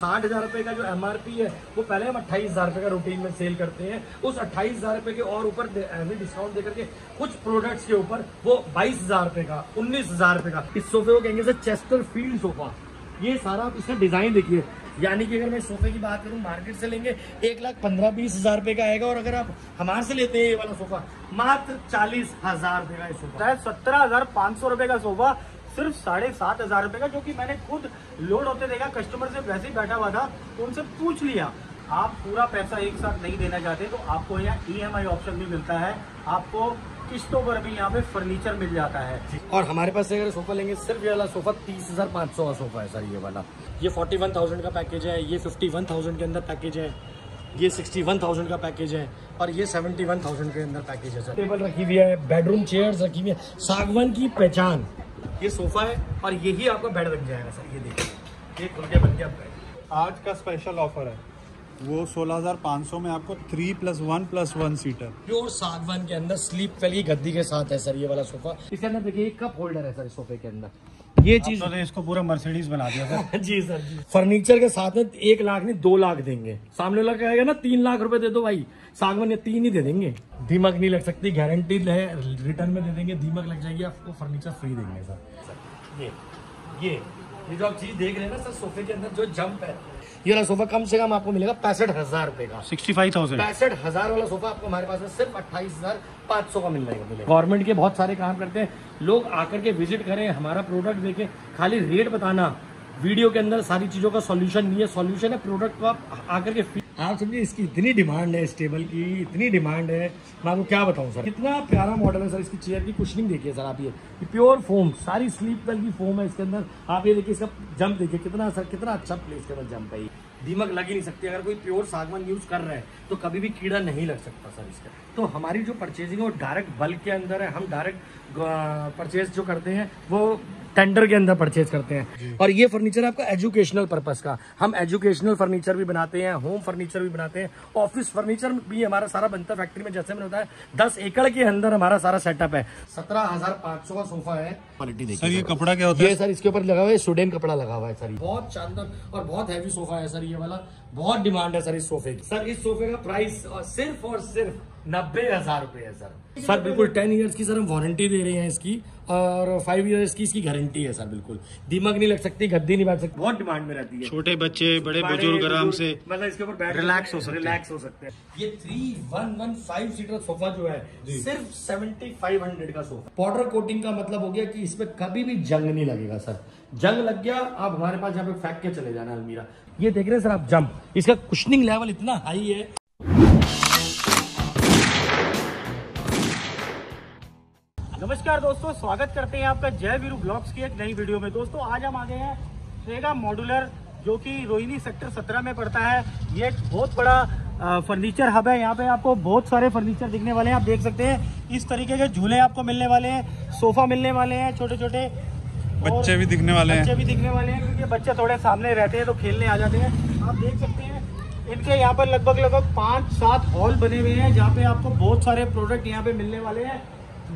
साठ हज़ार रुपए का जो एमआरपी है, वो पहले हम अट्ठाईस हज़ार रुपए का रूटीन में सेल करते हैं। उस अट्ठाईस हज़ार रुपए के और ऊपर डिस्काउंट देकर के कुछ प्रोडक्ट्स के ऊपर वो बाईस हज़ार रुपए का, उन्नीस हज़ार रुपए का। इस सोफे को कहेंगे सर चेस्टर फ़ील्ड सोफा ये सारा आप इसका डिज़ाइन देखिए। यानी कि अगर मैं सोफे की बात करूँ मार्केट से लेंगे एक लाख पंद्रह बीस हज़ार रुपए का आएगा और अगर आप हमारे से लेते हैं ये वाला सोफा मात्र चालीस हज़ार रुपए का सोफा सत्रह हज़ार पाँच सौ रुपए का सोफा सिर्फ़ साढ़े सात हज़ार रुपए का, जो कि मैंने खुद लोड होते देखा कस्टमर से वैसे ही बैठा हुआ था तो उनसे पूछ लिया। आप पूरा पैसा एक साथ नहीं देना चाहते तो आपको यहाँ ई ऑप्शन भी मिलता है। आपको किस्तों पर भी यहाँ पे फर्नीचर मिल जाता है। और हमारे पास अगर सोफा लेंगे, सिर्फ़ ये वाला सोफा तीस हज़ार पाँच सौ का सोफा है सर, ये वाला। ये फोर्टी वन थाउज़ेंड का पैकेज है, ये फिफ्टी वन थाउज़ेंड के अंदर पैकेज है, ये सिक्सटी वन थाउज़ेंड का पैकेज है, और ये सेवेंटी वन थाउज़ेंड के अंदर पैकेज है सर। टेबल रखी हुई है बेडरूम चेयर्स रखी हुई है, सागवन की पहचान। ये सोफा है और यही आपका बेड बन जाएगा सर ये देखिए। ये खुल के बन गया बेड आज का स्पेशल ऑफ़र है। वो 16,500 में आपको three plus one plus one seater pure सागवान के अंदर स्लीप वाली गद्दी के साथ है सर ये वाला सोफा इसके अंदर देखिए एक कप होल्डर है सर इस सोफे के अंदर। ये चीज़ तो इसको पूरा मर्सिडीज बना दिया सर। जी सर जी। फर्नीचर के साथ में एक लाख नहीं दो लाख देंगे। सामने वाला कहेगा ना तीन लाख रुपए दे दो भाई। सागवान ये तीन ही दे देंगे। दीमक नहीं लग सकती गारंटी है रिटर्न में दे देंगे दीमक लग जाएगी आपको फर्नीचर फ्री देंगे सर। ये ये ये जो आप चीज़ देख रहे हैं ना सर सोफे के अंदर जो जंप है। ये वाला सोफा कम से कम आपको मिलेगा पैंसठ हज़ार रुपए का। Sixty five thousand. पैंसठ हज़ार वाला सोफा आपको हमारे पास में सिर्फ़ अट्ठाईस हज़ार पाँच सौ का मिल जाएगा गवर्नमेंट के बहुत सारे काम करते हैं। लोग आकर के विज़िट करें हमारा प्रोडक्ट देखें खाली रेट बताना। वीडियो के अंदर सारी चीज़ों का सॉल्यूशन नहीं है। सॉल्यूशन है प्रोडक्ट को आप आकर के आप समझिए, इसकी इतनी डिमांड है, इस टेबल की इतनी डिमांड है। मैं आपको क्या बताऊँ सर कितना प्यारा मॉडल है सर इसकी चेयर की। कुशनिंग देखिए सर आप ये। प्योर फोम सारी स्लीप वेल की फोम है इसके अंदर। आप ये देखिए, इसका जंप देखिए, कितना सर कितना अच्छा प्लेस के अंदर जंप है दीमक लग ही नहीं सकती, अगर कोई प्योर सागवान यूज़ कर रहा है तो कभी भी कीड़ा नहीं लग सकता सर इसका। तो हमारी जो परचेजिंग है, वो डायरेक्ट बल्क के अंदर है। हम डायरेक्ट परचेज जो करते हैं, वो टेंडर के अंदर परचेज करते हैं। और ये फर्नीचर आपका एजुकेशनल पर्पज का। हम एजुकेशनल फर्नीचर भी बनाते हैं होम फर्नीचर भी बनाते हैं ऑफ़िस फर्नीचर भी हमारा सारा बनता है फैक्ट्री में जैसे मैंने बताया दस एकड़ के अंदर हमारा सारा सेटअप है। सत्रह हज़ार पाँच सौ का सोफा है। क्वालिटी देखिए सर ये कपड़ा क्या होता है? सर इसके ऊपर लगा हुआ है सुडेन कपड़ा लगा हुआ है सर। बहुत शानदार और बहुत हैवी सोफा है सर ये वाला। बहुत डिमांड है सर इस सोफे की। सर इस सोफे का प्राइस सिर्फ़ और सिर्फ़ नब्बे हज़ार रुपए है सर। सर बिल्कुल टेन इयर्स की सर हम वारंटी दे रहे हैं इसकी और फाइव इयर्स की इसकी गारंटी है सर बिल्कुल। दिमाग नहीं लग सकती गद्दी नहीं बैठ सकती। बहुत डिमांड में रहती है। छोटे बच्चे बड़े बुज़ुर्ग आराम से मतलब इसके ऊपर बैठ रिलैक्स हो सकते हैं। रिलैक्स हो सकते हैं। ये three one one five seater sofa जो है सिर्फ़ सेवेंटी फाइव हंड्रेड का सोफा पाउडर कोटिंग का मतलब हो गया कि इसमें कभी भी जंग नहीं लगेगा सर। जंग लग गया आप हमारे पास यहाँ पे फेंक के चले जाना अलमीरा। ये देख रहे हैं सर आप जंप। इसका कुशनिंग लेवल इतना हाई है। नमस्कार दोस्तों स्वागत करते हैं आपका जय वीरू ब्लॉग्स की एक नई वीडियो में। दोस्तों आज हम आ गए हैं रेगा मॉड्यूलर जो कि रोहिणी सेक्टर 17 में पड़ता है। ये एक बहुत बड़ा फर्नीचर हब है। यहाँ पे आपको बहुत सारे फर्नीचर दिखने वाले हैं। आप देख सकते हैं इस तरीके के झूले आपको मिलने वाले हैं सोफा मिलने वाले हैं छोटे छोटे बच्चे भी दिखने वाले हैं। बच्चे भी दिखने वाले हैं क्योंकि बच्चे थोड़े सामने रहते हैं तो खेलने आ जाते हैं। आप देख सकते हैं इनके यहाँ पर लगभग लगभग पाँच सात हॉल बने हुए हैं जहाँ पे आपको बहुत सारे प्रोडक्ट यहाँ पे मिलने वाले हैं।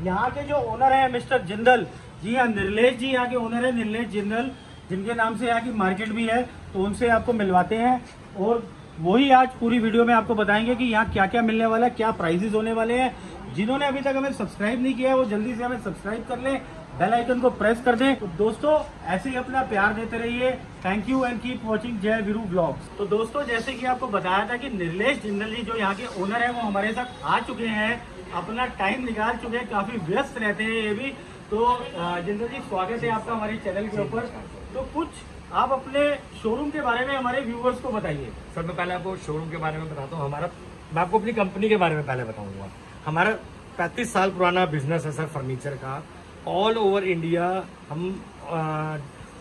यहाँ के जो ओनर है मिस्टर जिंदल जी हाँ निर्लेश जी, यहाँ के ओनर है निर्लेश जिंदल जिनके नाम से यहाँ की मार्केट भी है तो उनसे आपको मिलवाते हैं। और वही आज पूरी वीडियो में आपको बताएँगे कि यहाँ क्या क्या मिलने वाला है, क्या प्राइजेस होने वाले हैं। जिन्होंने अभी तक हमें सब्सक्राइब नहीं किया है, वो जल्दी से हमें सब्सक्राइब कर लें। बेल आइकन को प्रेस कर दें। तो दोस्तों ऐसे ही अपना प्यार देते रहिए। Thank you and keep watching Jai Veeru vlogs तो दोस्तों जैसे कि आपको बताया था कि निर्लेश जिंदल जी जो यहाँ के ओनर है वो हमारे साथ आ चुके हैं। अपना टाइम निकाल चुके हैं काफ़ी व्यस्त रहते हैं ये भी। तो जिंदल जी स्वागत है आपका हमारे चैनल के ऊपर। तो कुछ आप अपने शोरूम के बारे में हमारे व्यूवर्स को बताइए। सर मैं पहले आपको शोरूम के बारे में बताता हूँ। हमारा मैं आपको अपनी कंपनी के बारे में पहले बताऊँगा। हमारा 35 साल पुराना बिज़नेस है सर फर्नीचर का। ऑल ओवर इंडिया हम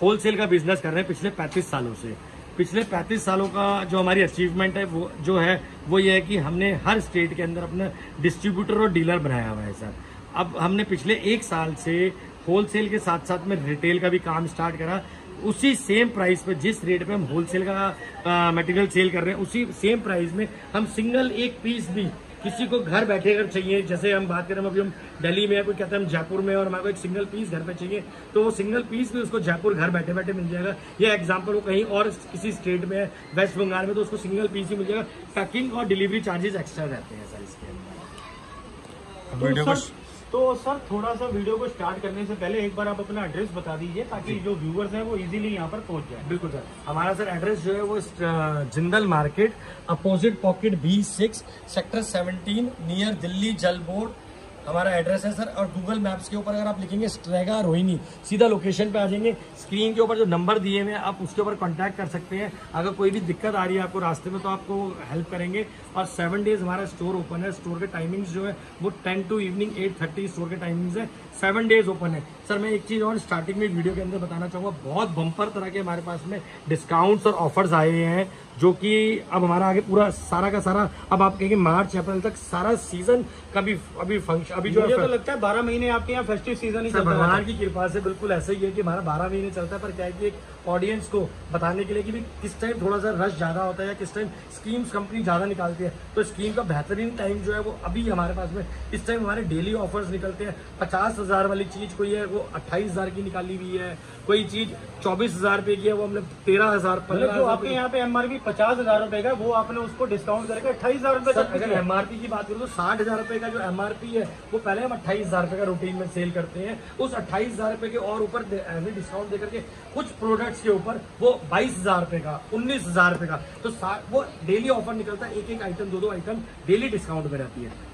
होलसेल का बिज़नेस कर रहे हैं पिछले 35 सालों से। पिछले 35 सालों का जो हमारी अचीवमेंट है, वो, जो है, वो ये है कि हमने हर स्टेट के अंदर अपना डिस्ट्रीब्यूटर और डीलर बनाया हुआ है सर अब हमने पिछले एक साल से होलसेल के साथ साथ में रिटेल का भी काम स्टार्ट करा। उसी सेम प्राइस पे, जिस रेट पे हम होलसेल का मटेरियल सेल कर रहे हैं, उसी सेम प्राइस में हम सिंगल एक पीस भी किसी को घर बैठे अगर चाहिए जैसे हम बात करें अभी हम दिल्ली में है कोई कहते हैं हम जयपुर में और हमारे को एक सिंगल पीस घर पे चाहिए तो वो सिंगल पीस भी उसको जयपुर घर बैठे बैठे मिल जाएगा। ये एग्ज़ाम्पल वो कहीं और किसी स्टेट में है वेस्ट बंगाल में तो उसको सिंगल पीस ही मिल जाएगा। पैकिंग और डिलीवरी चार्जेस एक्स्ट्रा रहते हैं सर इसके अंदर। वीडियो तो सर, थोड़ा सा वीडियो को स्टार्ट करने से पहले एक बार आप अपना एड्रेस बता दीजिए ताकि जो। व्यूवर्स हैं वो इजीली यहाँ पर पहुँच जाए। बिल्कुल सर। हमारा सर एड्रेस जो है वो Jindal market opposite pocket B six sector seventeen near Delhi Jal board हमारा एड्रेस है सर और गूगल मैप्स के ऊपर अगर आप लिखेंगे स्ट्रेगा रोहिणी सीधा लोकेशन पे आ जाएँगे। स्क्रीन के ऊपर जो नंबर दिए हुए हैं आप उसके ऊपर कांटेक्ट कर सकते हैं। अगर कोई भी दिक्कत आ रही है आपको रास्ते में तो आपको हेल्प करेंगे। और सेवन डेज़ हमारा स्टोर ओपन है। स्टोर के टाइमिंग्स जो है वो ten to evening eight thirty store के टाइमिंग्स है। सेवन डेज़ ओपन है। सर मैं एक चीज़ और स्टार्टिंग में वीडियो के अंदर बताना चाहूँगा। बहुत बम्पर तरह के हमारे पास में डिस्काउंट्स और ऑफर्स आए हैं जो कि अब हमारा आगे पूरा सारा का सारा अब आप कहेंगे मार्च अप्रैल तक सारा सीज़न का भी अभी फ़ंक्शन अभी जो मुझे है तो लगता है बारह महीने आपके यहाँ फेस्टिव सीज़न ही सर चलता भगवान रहता की कृपा से बिल्कुल ऐसा ही है कि हमारा बारह महीने चलता है पर क्या है कि एक ऑडियंस को बताने के लिए कि भी किस टाइम थोड़ा सा रश ज़्यादा होता है या किस टाइम स्कीम्स कंपनी ज़्यादा निकालती है। तो स्कीम का बेहतरीन टाइम जो है वो अभी हमारे पास में इस टाइम हमारे डेली ऑफर्स निकलते हैं। पचास हज़ार वाली चीज़ कोई है वो अट्ठाईस हज़ार की निकाली हुई है। कोई चीज़ चौबीस हज़ार रुपये की है वो हमने तेरह हज़ार मतलब पंद्रह जो आपके यहाँ पे एमआरपी पचास हज़ार रुपए का वो आपने उसको डिस्काउंट करके अट्ठाईस हज़ार सर तक अगर किया। एमआरपी की बात करूँ तो साठ हज़ार रुपए का जो एम आर पी है वो पहले हम अट्ठाईस हज़ार रुपए का रूटीन में सेल करते हैं। उस अट्ठाईस हज़ार रुपए के और ऊपर डिस्काउंट देकर के कुछ प्रोडक्ट्स के ऊपर वो बाईस हज़ार रुपए का उन्नीस हज़ार रुपए का। तो वो डेली ऑफ़र निकलता है एक एक आइटम दो दो आइटम डेली डिस्काउंट में रहती है।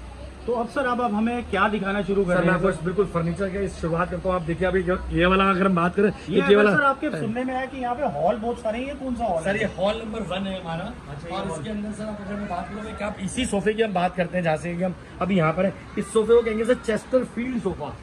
तो अब सर अब अब हमें क्या दिखाना शुरू कर रहे हैं आपको बिल्कुल फर्नीचर की शुरुआत करता हूँ। आप देखिए अभी ये वाला अगर हम बात करें ये ये वाला सर आपके सुनने में आया कि यहाँ पे हॉल बहुत सारे हैं ये कौन सा हॉल सर ये हॉल नंबर वन है हमारा। अच्छा, और इसके अंदर सर आप अगर मैं बात करूँ कि आप इसी सोफे की हम बात करते हैं जहाँ से हम अभी यहाँ पर है। इस सोफे को कहेंगे सर चेस्टर फ़ील्ड सोफा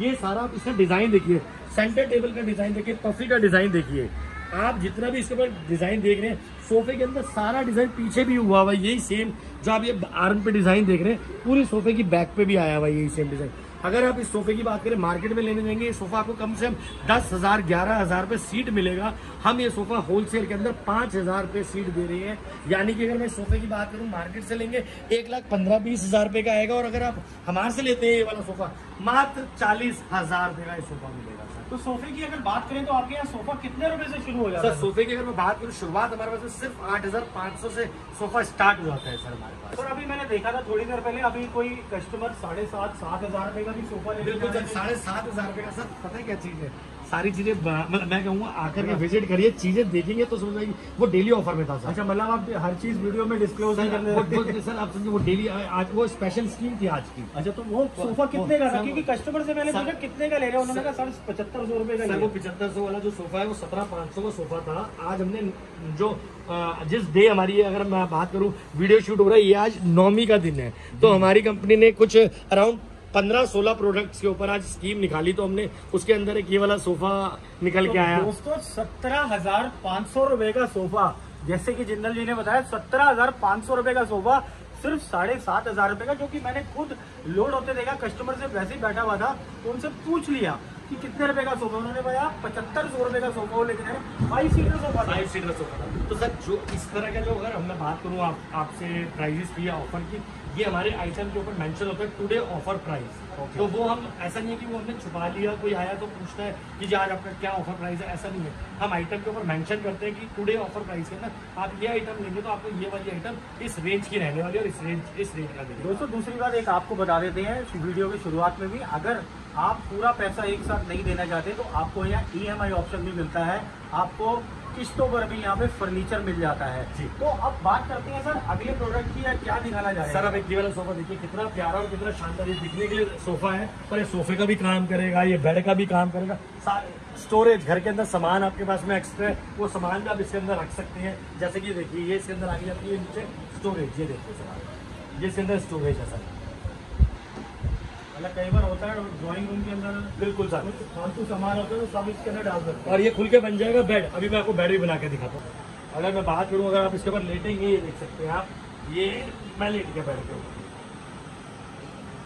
ये सारा आप इसका डिज़ाइन देखिए। सेंटर टेबल का डिज़ाइन देखिए पफी का डिज़ाइन देखिए। आप जितना भी इसके ऊपर डिज़ाइन देख रहे हैं, सोफे के अंदर सारा डिज़ाइन पीछे भी हुआ हुआ यही सेम जो आप ये आर्म पे डिज़ाइन देख रहे हैं, पूरी सोफे की बैक पे भी आया हुआ यही सेम डिज़ाइन अगर आप इस सोफे की बात करें, मार्केट में लेने जाएँगे, ये सोफा आपको कम से कम दस हज़ार, ग्यारह हज़ार रुपये सीट मिलेगा। हम ये सोफा होलसेल के अंदर पाँच हज़ार रुपये सीट दे रहे हैं। यानी कि अगर मैं सोफे की बात करूँ मार्केट से लेंगे, एक लाख पंद्रह बीस हज़ार रुपये का आएगा। और अगर आप हमारे से लेते हैं ये वाला सोफा, मात्र चालीस हज़ार रुपए का ये सोफा मिलेगा तो सोफे की अगर बात करें तो आपके यहाँ सोफा कितने रुपए से शुरू हो जाता है? सर सोफे की अगर मैं बात करूँ शुरुआत हमारे पास सिर्फ़ आठ हज़ार पाँच सौ से सोफा स्टार्ट हो जाता है सर हमारे पास। और अभी मैंने देखा था थोड़ी देर पहले अभी कोई कस्टमर साढ़े सात सात हज़ार रुपए का भी सोफा ले बिल्कुल सर साढ़े सात हज़ार रुपए का सर पता है क्या चीज़ है? सारी चीज़ें मतलब मैं कहूँगा आकर के विज़िट करिए चीज़ें देखेंगे तो समझ आएगी। वो डेली ऑफ़र में था सर अच्छा मतलब आप हर चीज़ वीडियो में डिस्क्लोज नहीं सर करने। सर आप समझिए वो डेली आज वो स्पेशल स्कीम थी आज की। अच्छा तो वो सोफा कितने का था? क्योंकि कस्टमर से मैंने पूछा कितने का ले रहे उन्होंने कहा साढ़े पचहत्तर सौ रुपए का सर वो। पिछहत्तर सौ वाला जो सोफा है वो सत्रह पाँच सौ का सोफा था। आज हमने जो जिस डे हमारी अगर मैं बात करूँ वीडियो शूट हो रहा है ये आज नौमी का दिन है। तो हमारी कंपनी ने कुछ अराउंड पंद्रह सोलह प्रोडक्ट्स के ऊपर आज स्कीम निकाली तो हमने उसके अंदर एक ये वाला सोफा निकल तो के आया। दोस्तों सत्रह हज़ार पाँच सौ रुपए का सोफा जैसे कि जिंदल जी ने बताया सत्रह हज़ार पाँच सौ रुपए का सोफा सिर्फ़ साढ़े सात हज़ार रुपए का जो कि मैंने खुद लोड होते देखा कस्टमर से वैसे ही बैठा हुआ था तो उनसे पूछ लिया कि कितने रुपए का सोफा उन्होंने बताया पचहत्तर सौ रुपए का सोफा वो लेके आए five seater sofa five seater sofa था। तो सर जो इस तरह का जो अगर हम मैं बात करूँ आपसे प्राइजेस की या ऑफ़र की ये हमारे आइटम के ऊपर मेंशन होता है टुडे ऑफ़र प्राइस तो वो हम ऐसा नहीं है कि वो हमने छुपा लिया कोई आया तो पूछता है कि जी आज आपका क्या ऑफ़र प्राइस है ऐसा नहीं है। हम आइटम के ऊपर मेंशन करते हैं कि टुडे ऑफ़र प्राइस के ना आप ये आइटम लेंगे तो आपको ये वाली आइटम इस रेंज की रहने वाली और इस रेंज इस रेंज का देंगे दोस्तों दूसरी बात एक आपको बता देते हैं वीडियो की शुरुआत में भी अगर आप पूरा पैसा एक साथ नहीं देना चाहते तो आपको यहाँ ईएमआई ऑप्शन भी मिलता है। आपको किस्तों पर भी यहाँ पे फर्नीचर मिल जाता है। जी। तो अब बात करते हैं सर अगले प्रोडक्ट की या क्या दिखाना जाए सर अब एक वाला सोफा देखिए कितना प्यारा और कितना शानदार ये दिखने के लिए सोफा है। पर ये सोफे का भी काम करेगा ये बेड का भी काम करेगा। सारे स्टोरेज घर के अंदर सामान आपके पास में एक्स्ट्रा है वो सामान भी आप इसके अंदर रख सकते हैं। जैसे कि देखिए ये इसके अंदर आगे जाती है नीचे स्टोरेज ये देखिए सर ये इसके अंदर स्टोरेज है सर। मतलब कई बार होता है ड्राइंग रूम के अंदर बिल्कुल सर। फालतू सामान होता है तो सब इसके अंदर डाल सकते हैं। और ये खुल के बन जाएगा बेड अभी मैं आपको बेड भी बना के दिखाता हूँ। अगर मैं बात करूँ अगर आप इसके ऊपर लेटेंगे ये देख सकते हैं आप ये मैं लेट के बेड के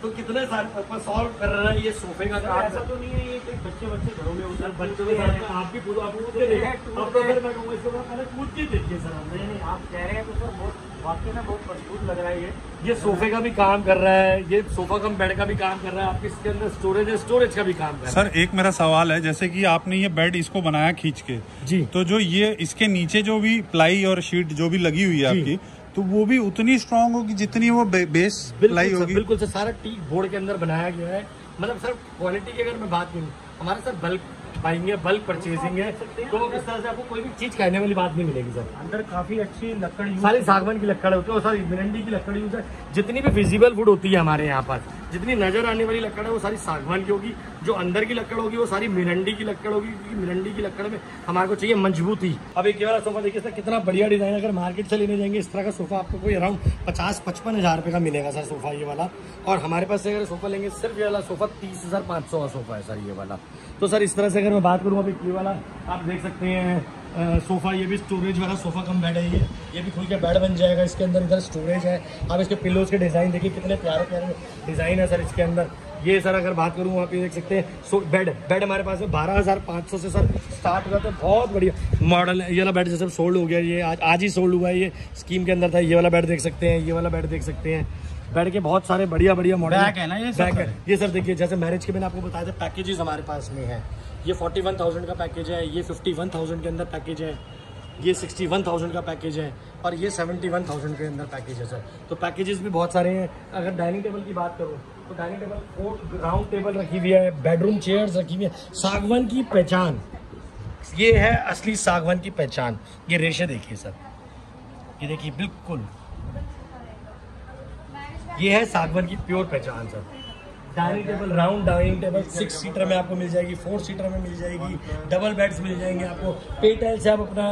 तो कितने सारे सॉल्व कर रहा है ये सोफे का काम? ऐसा तो नहीं है ये बच्चे बच्चे घरों में सर उधर बच्चों के साथ आप भी कूदो आप कूद के देखिए अब तो मैं कहूँगा इसके बाद पहले कूद के देखिए सर आप नहीं नहीं आप कह रहे हैं तो सर बहुत वाकई में बहुत मज़बूत लग रहा है ये। ये सोफे का भी काम कर रहा है ये सोफा कम बेड का भी काम कर रहा है आपके इसके अंदर स्टोरेज है स्टोरेज का भी काम कर रहा है। सर एक मेरा सवाल है जैसे कि आपने ये बेड इसको बनाया खींच के जी। तो जो ये इसके नीचे जो भी प्लाई और शीट जो भी लगी हुई है आपकी तो वो भी उतनी स्ट्रांग होगी जितनी वो बे, बेस प्लाई होगी? बिल्कुल सर सारा टीक बोर्ड के अंदर बनाया गया है। मतलब सर क्वालिटी की अगर मैं बात करूँ हमारे सर बल्क बाइंग है बल्क परचेजिंग है। तो इस तरह से आपको कोई भी चीज़ कहने वाली बात नहीं मिलेगी सर अंदर काफ़ी अच्छी लकड़ी सारी सागवान की लकड़ होती है और सारी मिरंडी की लकड़ी यूज़ है। जितनी भी फिजिबल फ़ूड होती है हमारे यहाँ पर जितनी नज़र आने वाली लकड़ है, वो सारी सागवान की होगी, जो अंदर की लकड़ होगी, वो सारी मिरंडी की लकड़ होगी, क्योंकि मिरंडी की लकड़ में हमारे को चाहिए मजबूती। अब एक वाला सोफा देखिए सर कितना बढ़िया डिज़ाइन अगर मार्केट से लेने जाएँगे, इस तरह का सोफा आपको कोई अराउंड पचास पचपन हज़ार रुपये का मिलेगा सर सोफा ये वाला। और हमारे पास से अगर सोफा लेंगे, सिर्फ़ ये वाला सोफा तीस हज़ार पाँच सौ का सोफा है सर ये वाला। तो सर, इस तरह से अगर मैं बात करूँ अभी ये वाला आप देख सकते हैं सोफा ये भी स्टोरेज वाला सोफा कम बेड है ये। ये भी खुल के बेड बन जाएगा इसके अंदर इधर स्टोरेज है। आप इसके पिलोज के डिज़ाइन देखिए कितने प्यारे प्यारे डिज़ाइन है सर इसके अंदर। ये सर अगर बात करूँ आप ये देख सकते हैं सो बेड बेड हमारे पास है बारह हज़ार पाँच सौ से सर स्टार्ट हुआ तो बहुत बढ़िया। मॉडल है ये वाला बेड जैसे सोल्ड हो गया ये आज आज ही सोल्ड हुआ है ये स्कीम के अंदर था ये वाला बेड देख सकते हैं ये वाला बेड देख सकते हैं। बेड के बहुत सारे बढ़िया बढ़िया मॉडल है। ना ये बैक है। ये सर देखिए जैसे मैरिज के मैंने आपको बताया था पैकेजेस हमारे पास में है। ये फोर्टी वन थाउज़ेंड का पैकेज है, ये फिफ्टी वन थाउज़ेंड के अंदर पैकेज है, ये सिक्सटी वन थाउज़ेंड का पैकेज है और ये सेवेंटी वन थाउज़ेंड के अंदर पैकेज है सर तो पैकेजेस भी बहुत सारे हैं। अगर डाइनिंग टेबल की बात करूँ तो dining table four round table रखी हुई है बेडरूम चेयर्स रखी हुई है। सागवान की पहचान, ये है असली सागवान की पहचान। ये रेशे देखिए सर ये देखिए, बिल्कुल। ये है सागवान की प्योर पहचान sir dining table, round dining table six seater में आपको मिल जाएगी फोर सीटर में मिल जाएगी डबल बेड्स मिल जाएँगे आपको। पे टाइल से आप अपना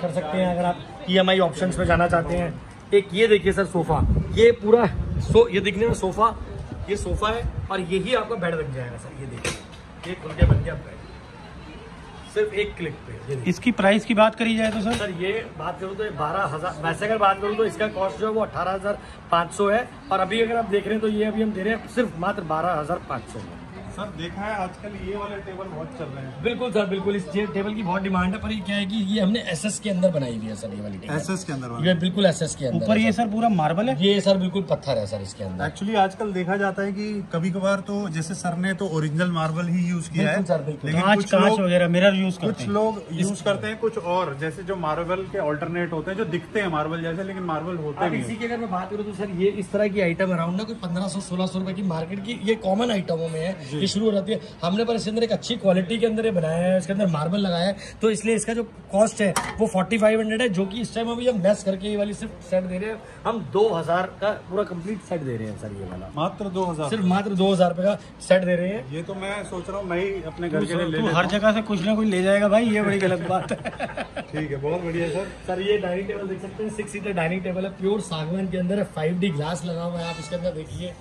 कर सकते हैं अगर आप ई एम आई ऑप्शन में जाना चाहते हैं। एक ये देखिए सर सोफा ये पूरा सो ये दिखने में सोफा ये सोफा है और यही आपका बेड बन जाएगा सर, ये देखिए। ये खुल के बन गया सिर्फ़ एक क्लिक पे इसकी प्राइस की बात करी जाए तो सर? सर ये बात करूँ तो बारह हज़ार वैसे अगर बात करूँ तो इसका कॉस्ट जो है वो अठारह हज़ार पाँच सौ है। और अभी अगर आप देख रहे हैं तो ये अभी हम दे रहे हैं सिर्फ़ मात्र बारह हज़ार पाँच सौ में सर देखा है आजकल ये वाले टेबल बहुत चल रहे हैं। बिल्कुल सर बिल्कुल। इस टेबल की बहुत डिमांड है पर ये क्या है कि ये हमने एसएस के अंदर बनाई हुई है सर ये वाली टेबल एसएस के अंदर वाले। ये बिल्कुल एसएस के अंदर ऊपर ये सर। पूरा मार्बल है? ये सर बिल्कुल पत्थर है सर इसके अंदर। एक्चुअली आजकल देखा जाता है कि कभी कभार तो जैसे सर ने तो ओरिजिनल मार्बल ही यूज़ किया है। सर। लेकिन कांच कुछ कांच लोग वगैरह मिरर यूज़ कुछ करते हैं। लोग यूज़ करते हैं कुछ और जैसे जो मार्बल के ऑल्टरनेट होते हैं जो दिखते हैं मार्बल जैसे लेकिन मार्बल होते नहीं इसी की अगर मैं बात करूँ तो सर ये इस तरह की आइटम अराउंड ना कोई पंद्रह सौ सोलह सौ रुपए की मार्केट की ये कॉमन आइटमों में है। ये शुरू हो जाती है। हमने पर इसके अंदर एक अच्छी क्वालिटी के अंदर बनाया है इसके अंदर मार्बल लगाया है। तो इसलिए इसका जो कॉस्ट है वो फोर्टी फाइव हंड्रेड है जो कि इस टाइम अभी हम लेस करके ये वाली सिर्फ़ सेट दे रहे हैं। हम दो हज़ार का पूरा कंप्लीट सेट दे रहे हैं सर ये वाला। मात्र दो हज़ार। सिर्फ़ मात्र दो हज़ार रुपए का सेट दे रहे हैं। ये तो मैं सोच रहा हूँ मैं ही अपने घर के लिए ले हर जगह से कुछ ना कुछ ले जाएगा भाई ये बड़ी गलत बात है। ठीक है बहुत बढ़िया सर। सर ये डाइनिंग टेबल देख सकते हैं सिक्स सीटर डाइनिंग टेबल है प्योर सागवान के अंदर फाइव डी ग्लास लगा हुआ है आप इसके अंदर देखिए।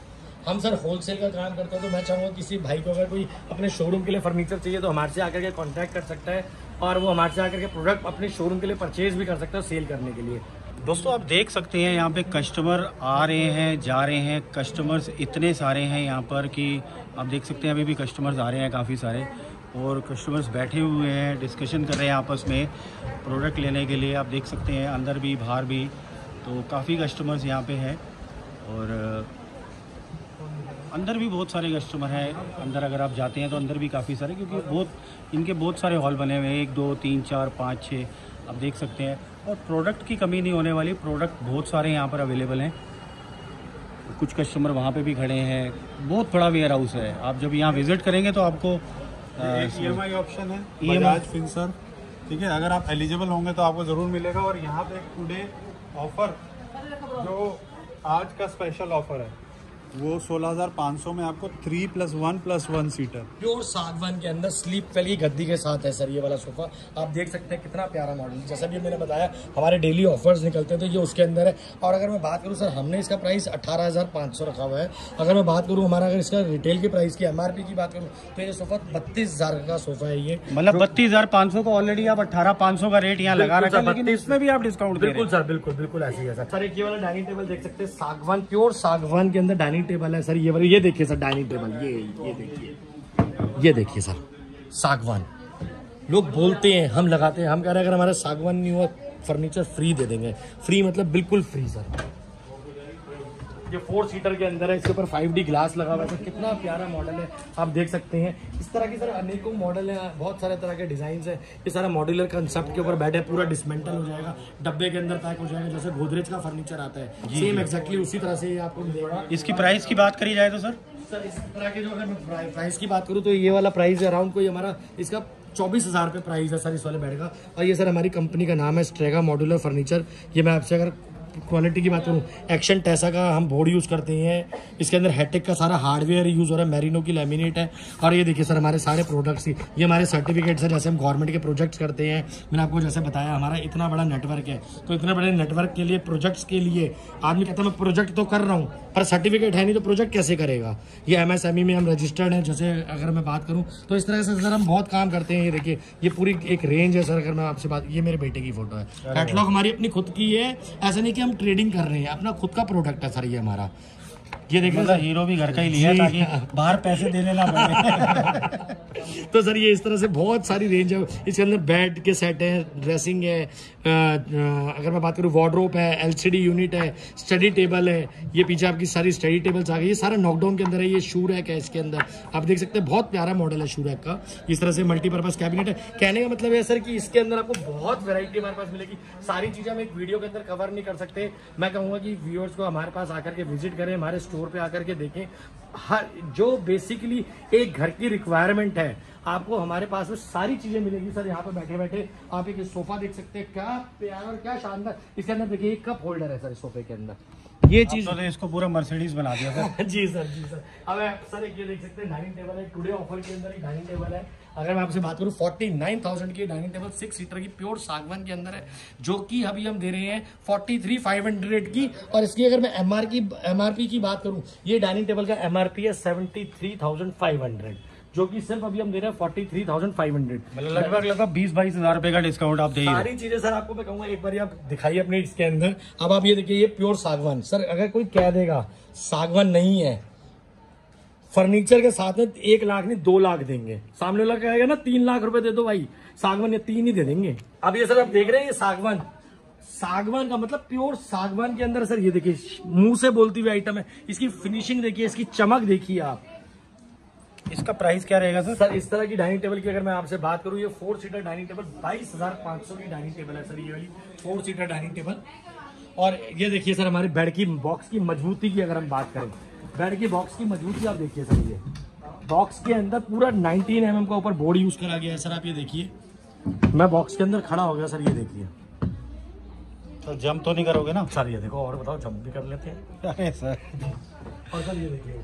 हम सर होलसेल का काम करते हैं तो मैं चाहूँगा किसी भाई को अगर कोई अपने शोरूम के लिए फर्नीचर चाहिए तो हमारे से आकर के कांटेक्ट कर सकता है और वो हमारे से आकर के प्रोडक्ट अपने शोरूम के लिए परचेज भी कर सकता है सेल करने के लिए। दोस्तों, आप देख सकते हैं यहाँ पे कस्टमर आ रहे हैं, जा रहे हैं। कस्टमर्स इतने सारे हैं यहाँ पर कि आप देख सकते हैं अभी भी कस्टमर्स आ रहे हैं काफ़ी सारे। और कस्टमर्स बैठे हुए हैं डिस्कशन कर रहे हैं आपस में प्रोडक्ट लेने के लिए। आप देख सकते हैं अंदर भी, बाहर भी तो काफ़ी कस्टमर्स यहाँ पे हैं। और अंदर भी बहुत सारे कस्टमर हैं। अंदर अगर आप जाते हैं तो अंदर भी काफ़ी सारे क्योंकि बहुत इनके बहुत सारे हॉल बने हुए हैं। एक दो तीन चार पाँच छः आप देख सकते हैं। और प्रोडक्ट की कमी नहीं होने वाली। प्रोडक्ट बहुत सारे यहाँ पर अवेलेबल हैं। कुछ कस्टमर वहाँ पे भी खड़े हैं। बहुत बड़ा वेयर हाउस है। आप जब यहाँ विज़िट करेंगे तो आपको अ, एक ई ऑप्शन है। EMI बजाज फिनसर ठीक है? अगर आप एलिजिबल होंगे तो आपको ज़रूर मिलेगा। और यहाँ पे टुडे ऑफ़र जो आज का स्पेशल ऑफ़र है। वो 16,500 में आपको three plus one plus one seater pure सागवान के अंदर स्लीप वाली गद्दी के साथ है सर ये वाला सोफा आप देख सकते हैं कितना प्यारा मॉडल जैसा भी मैंने बताया हमारे डेली ऑफर्स निकलते हैं तो ये उसके अंदर है। और अगर मैं बात करूँ सर हमने इसका प्राइस अठारह हज़ार पाँच सौ रखा हुआ है। अगर मैं बात करूँ हमारा अगर इसका रिटेल के प्राइस की एमआरपी की बात करूँ तो ये सोफा बत्तीस हज़ार का सोफा है ये। मतलब बत्तीस हज़ार पाँच सौ का ऑलरेडी आप अठारह पाँच सौ का रेट यहाँ लगा रखा है लेकिन इसमें भी आप डिस्काउंट बिल्कुल सर बिल्कुल बिल्कुल ऐसे ही है सर। सर एक ये वाला डाइनिंग टेबल देख सकते हैं सागवान प्योर सागवान के अंदर डाइनिंग टेबल है सर, ये वाली, ये देखिए सर, डाइनिंग टेबल, ये ये देखिए। ये देखिए सर, सागवान। लोग बोलते हैं, हम लगाते हैं, हम कह रहे हैं, अगर हमारा सागवान नहीं हुआ, फर्नीचर फ्री दे देंगे। फ्री मतलब बिल्कुल फ्री, सर। ये फोर सीटर के अंदर है इसके ऊपर 5D ग्लास लगा हुआ है। तो कितना प्यारा मॉडल है आप देख सकते हैं। इस तरह की सर अनेकों मॉडल है बहुत सारे तरह के डिज़ाइन है। ये सारा मॉड्यूलर कंसेप्ट के ऊपर बैठे पूरा डिसमेंटल हो जाएगा डब्बे के अंदर पैक हो जाएगा जैसे गोदरेज का फर्नीचर आता है। सेम एक्जैक्टली उसी तरह से ये आपको मिलेगा। इसकी प्राइस की बात करी जाए तो सर? सर इस तरह के जो अगर मैं प्राइस की बात करूँ तो ये वाला प्राइस है अराउंड कोई हमारा इसका चौबीस हज़ार रुपये प्राइस है सर इस वाले बेड का। और ये सर हमारी कंपनी का नाम है स्ट्रेगा मॉड्यूलर फर्नीचर ये मैं आपसे अगर क्वालिटी की बात करूँ एक्शन टैसा का हम बोर्ड यूज़ करते हैं। इसके अंदर हेटेक का सारा हार्डवेयर यूज़ हो रहा है मेरिनो की लेमिनेट है। और ये देखिए सर हमारे सारे प्रोडक्ट्स ही ये हमारे सर्टिफिकेट है जैसे हम गवर्नमेंट के प्रोजेक्ट्स करते हैं। मैंने आपको जैसे बताया हमारा इतना बड़ा नेटवर्क है। तो इतने बड़े नेटवर्क के लिए प्रोजेक्ट्स के लिए आदमी कहता है मैं प्रोजेक्ट तो कर रहा हूँ पर सर्टिफिकेट है नहीं तो प्रोजेक्ट कैसे करेगा? ये एम में हम रजिस्टर्ड हैं जैसे अगर मैं बात करूँ तो इस तरह से सर हम बहुत काम करते हैं। ये देखिए ये पूरी एक रेंज है सर अगर मैं आपसे बात ये मेरे बेटे की फ़ोटो है। कैटलॉग हमारी अपनी खुद की है। ऐसा नहीं कि हम ट्रेडिंग कर रहे हैं अपना खुद का प्रोडक्ट है सर ये हमारा। ये देखिए मतलब हीरो भी घर का ही लिया ताकि बाहर पैसे देने ना पड़े। तो सर ये इस तरह से बहुत सारी रेंज है। इसके अंदर बेड के सेट है ड्रेसिंग है अगर मैं बात करूँ वार्ड्रोप है एलसीडी यूनिट है स्टडी टेबल है ये पीछे आपकी सारी स्टडी टेबल्स आ गई। ये सारा नॉकडाउन के अंदर है ये शू रैक है इसके अंदर। आप देख सकते हैं बहुत प्यारा मॉडल है शू रैक का। इस तरह से मल्टीपर्पज कैबिनेट है। कहने का मतलब है सर कि इसके अंदर आपको बहुत वेरायटी हमारे पास मिलेगी। सारी चीज़ें हम एक वीडियो के अंदर कवर नहीं कर सकते। मैं कहूँगा कि व्यूअर्स को हमारे पास आकर के विज़िट करें हमारे स्टोर पे आकर के देखें हर जो बेसिकली एक घर की रिक्वायरमेंट है आपको हमारे पास में सारी चीज़ें मिलेगी सर यहाँ पे बैठे बैठे आप एक सोफा देख सकते हैं क्या प्यार और क्या शानदार। इसके अंदर देखिए एक कप होल्डर है सर इस सोफे के अंदर। ये चीज़ तो इसको पूरा मर्सिडीज बना दिया सर। जी सर जी सर। अब सर एक ये देख सकते हैं डाइनिंग टेबल है टुडे ऑफ़र के अंदर एक डाइनिंग टेबल है। अगर मैं आपसे बात करूँ फोर्टी नाइन थाउज़ेंड की डाइनिंग टेबल सिक्स सीटर की प्योर सागवान के अंदर है जो कि अभी हम दे रहे हैं फोर्टी थ्री फाइव हंड्रेड की। और इसकी अगर मैं एमआर की एमआरपी की बात करूँ ये डाइनिंग टेबल का एमआरपी है seventy three thousand five hundred जो कि सिर्फ़ अभी हम दे रहे हैं forty three thousand five hundred. मतलब लगभग लगभग बीस बाईस हज़ार रुपए का डिस्काउंट आप दे सारी चीज़ें सर आपको मैं कहूँगा एक बार आप दिखाइए अपने इसके अंदर। अब आप ये देखिए ये प्योर सागवान। सर अगर कोई कह देगा सागवान नहीं है फर्नीचर के साथ में एक लाख नहीं, दो लाख देंगे। सामने वाला कहेगा ना, तीन लाख रुपए दे दो भाई। सागवान ये तीन ही दे देंगे। अब ये सर, आप देख रहे हैं ये सागवान? सागवान का मतलब प्योर सागवान के अंदर सर, ये देखिए, मुँह से बोलती हुई आइटम है। इसकी फिनिशिंग देखिए, इसकी चमक देखिए आप। इसका प्राइस क्या रहेगा सर? सर, इस तरह की डाइनिंग टेबल की अगर मैं आपसे बात करूँ, ये फोर सीटर डाइनिंग टेबल बाईस हज़ार पाँच सौ की डाइनिंग टेबल है सर, ये वाली फोर सीटर डाइनिंग टेबल और ये देखिए सर, हमारे बेड की बॉक्स की मजबूती की अगर हम बात करें बेड की बॉक्स की मजबूती आप देखिए सर ये। बॉक्स के अंदर पूरा 19 एम का ऊपर बोर्ड यूज़ करा गया है सर आप ये देखिए। मैं बॉक्स के अंदर खड़ा हो गया सर ये देखिए। तो जंप तो नहीं करोगे ना? सर ये देखो और बताओ जंप भी कर लेते हैं। अरे सर। और सर ये देखिए।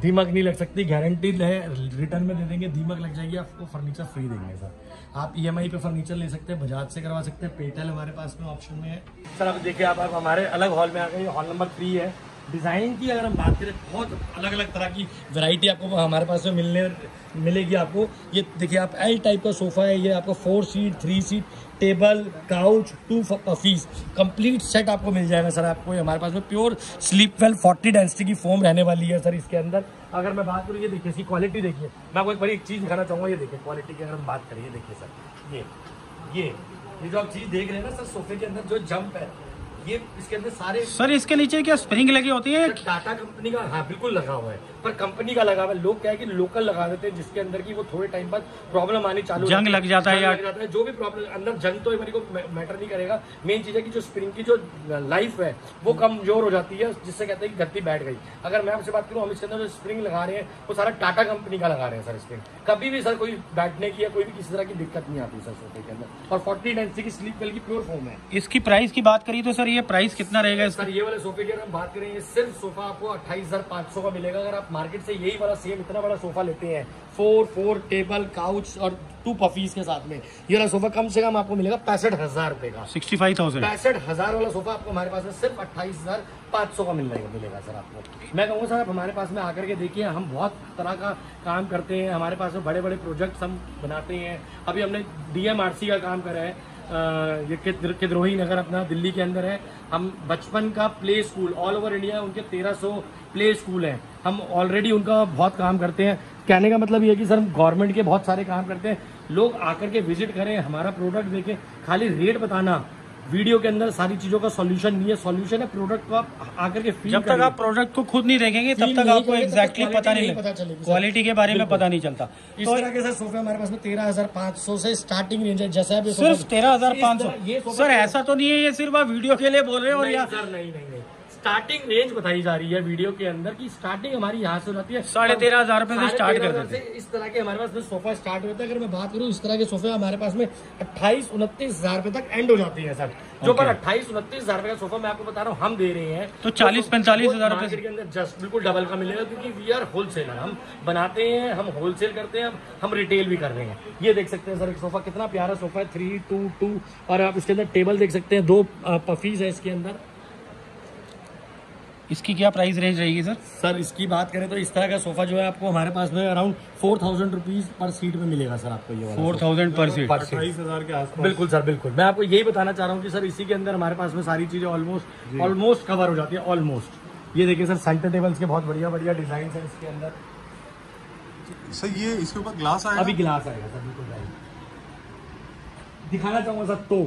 दीमक नहीं लग सकती गारंटी है रिटर्न में दे देंगे दीमक लग जाएगी आपको फर्नीचर फ्री देंगे सर। आप ईएमआई पे फर्नीचर ले सकते हैं बजाज से करवा सकते हैं पेटेल हमारे पास में ऑप्शन में है। सर आप देखिए आप, आप हमारे अलग हॉल में आ गए हॉल नंबर थ्री है। डिज़ाइन की अगर हम बात करें, बहुत अलग अलग तरह की वैरायटी आपको हमारे पास में मिलने, मिलेगी आपको। ये देखिए, आप एल टाइप का सोफ़ा है, ये आपको four seat three seat table couch two puffies complete set आपको मिल जाएगा सर। आपको ये हमारे पास में pure sleep well forty density की फोम रहने वाली है सर इसके अंदर। अगर मैं बात करूँ, ये देखिए, इसकी क्वालिटी देखिए। मैं आपको एक बड़ी एक चीज़ दिखाना चाहूँगा, ये देखिए क्वालिटी की अगर हम बात करिए देखिए सर, ये ये ये जो आप चीज़ देख रहे हैं ना सर सोफे के अंदर जो जंप है ये इसके अंदर सारे सर इसके नीचे क्या स्प्रिंग लगी होती है? टाटा कंपनी का हाँ बिल्कुल लगा हुआ है। पर कंपनी का लगा हुआ है। लोग क्या है कि लोकल लगा देते हैं जिसके अंदर की वो थोड़े टाइम बाद प्रॉब्लम आनी चालू जंग लग जाता है लग जाता है। जो भी प्रॉब्लम अंदर जंग तो मेरे को मैटर नहीं करेगा। मेन चीज़ है कि जो स्प्रिंग की जो लाइफ है वो कमज़ोर हो जाती है जिससे कहते हैं कि गति बैठ गई। अगर मैं आपसे बात करूँ हम इसके अंदर जो स्प्रिंग लगा रहे हैं वो सारा टाटा कंपनी का लगा रहे हैं सर स्प्रिंग कभी भी सर कोई बैठने की या कोई भी किसी तरह की दिक्कत नहीं आती सर सोफे के अंदर। और फोर्टी डेंसी की स्लीप वेल की प्योर फॉर्म है। इसकी प्राइस की बात करिए तो सर ये प्राइस कितना रहेगा सर ये वाले सोफे की अगर हम बात करें सिर्फ़ सोफा आपको अट्ठाईस हज़ार पाँच सौ का मिलेगा। अगर आप मार्केट से यही वाला सेम इतना बड़ा सोफा लेते हैं फोर फोर टेबल काउच और टू पफीज के साथ में ये वाला सोफा कम से कम आपको मिलेगा पैंसठ हज़ार रुपए का। Sixty five thousand? पैंसठ हज़ार वाला सोफा आपको हमारे पास में सिर्फ़ अट्ठाईस हज़ार पाँच सौ का मिल जाएगा मिलेगा सर आपको। मैं कहूँगा सर आप हमारे पास में आकर के देखिए हम बहुत तरह का काम करते हैं। हमारे पास में बड़े बड़े प्रोजेक्ट्स हम बनाते हैं। अभी हमने डीएमआरसी का काम करा है। ये किद्रोही नगर अपना दिल्ली के अंदर है। हम बचपन का play school all over India उनके 1300 प्ले स्कूल हैं। हम ऑलरेडी उनका बहुत काम करते हैं। कहने का मतलब ये कि सर गवर्नमेंट के बहुत सारे काम करते हैं। लोग आकर के विज़िट करें, हमारा प्रोडक्ट देखें। खाली रेट बताना वीडियो के अंदर सारी चीज़ों का सॉल्यूशन नहीं है। सॉल्यूशन है प्रोडक्ट को आप आकर के फील जब तक आप प्रोडक्ट को खुद नहीं देखेंगे तब तक आपको एक्जैक्टली एग्जैक्टली पता नहीं पता चलेगा। क्वालिटी के बारे में पता नहीं चलता। इस तो तरह के सर सोफे हमारे पास में तेरह हज़ार पाँच सौ से स्टार्टिंग रेंज है जैसा भी सिर्फ़ तेरह हज़ार पाँच सौ। सर ऐसा तो नहीं है ये सिर्फ़ आप वीडियो के लिए बोल रहे हो और यहाँ या नहीं नहीं। स्टार्टिंग रेंज बताई जा रही है वीडियो के अंदर की स्टार्टिंग हमारी यहाँ से हो जाती है। साढ़े तेरह हज़ार रुपए से स्टार्ट कर देते से इस तरह के हमारे पास में सोफा स्टार्ट होता है अगर मैं बात करूँ इस तरह के सोफे हमारे पास में अट्ठाईस उनतीस हज़ार रुपए तक एंड हो जाती है सर। जो पर अट्ठाईस उनतीस हज़ार रुपए का सोफा मैं आपको बता रहा हूँ हम दे रहे हैं। तो चालीस पैंतालीस हज़ार रुपए के अंदर जस्ट बिल्कुल डबल का मिलेगा क्योंकि वी आर होलसेलर हम बनाते हैं हम होलसेल करते हैं हम रिटेल भी कर रहे हैं। ये देख सकते हैं सर एक सोफा कितना प्यारा सोफा है थ्री टू टू और आप इसके अंदर टेबल देख सकते हैं दो पफीज है इसके अंदर। इसकी क्या प्राइस रेंज रहेगी सर सर इसकी बात करें तो इस तरह का सोफा जो है आपको हमारे पास में around four thousand rupees per seat में मिलेगा सर आपको ये four thousand per seat per seat अट्ठाईस हज़ार के आसपास। बिल्कुल सर बिल्कुल। मैं आपको यही बताना चाह रहा हूँ कि सर इसी के अंदर हमारे पास में सारी चीज़ें ऑलमोस्ट ऑलमोस्ट कवर हो जाती है ऑलमोस्ट ये देखिए सर सेंटर टेबल्स के बहुत बढ़िया बढ़िया डिज़ाइन है इसके अंदर। सर ये इसके ऊपर ग्लास आएगा? अभी गिलास आएगा सर बिल्कुल दिखाना चाहूँगा सर तो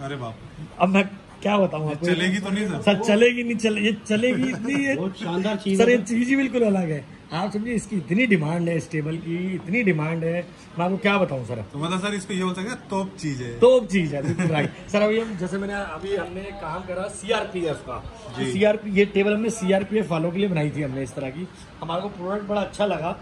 अरे बाप अब मैं क्या बताऊँ आपको? चलेगी तो नहीं सर सर चलेगी नहीं चले ये चलेगी इतनी शानदार चीज़ सर ये चीज़ ही बिल्कुल अलग है। आप समझिए इसकी इतनी डिमांड है इस टेबल की इतनी डिमांड है। मैं आपको क्या बताऊँ सर? तो मतलब सर इस पे ये बोल सकते हैं तोप चीज़ है। तो चीज़ है बिल्कुल राइट सर अभी हम जैसे मैंने अभी हमने काम करा सीआरपीएफ का। सीआरपी ये टेबल हमने सीआरपीएफ वालों के लिए बनाई थी हमने इस तरह की। हमारे को प्रोडक्ट बड़ा अच्छा लगा।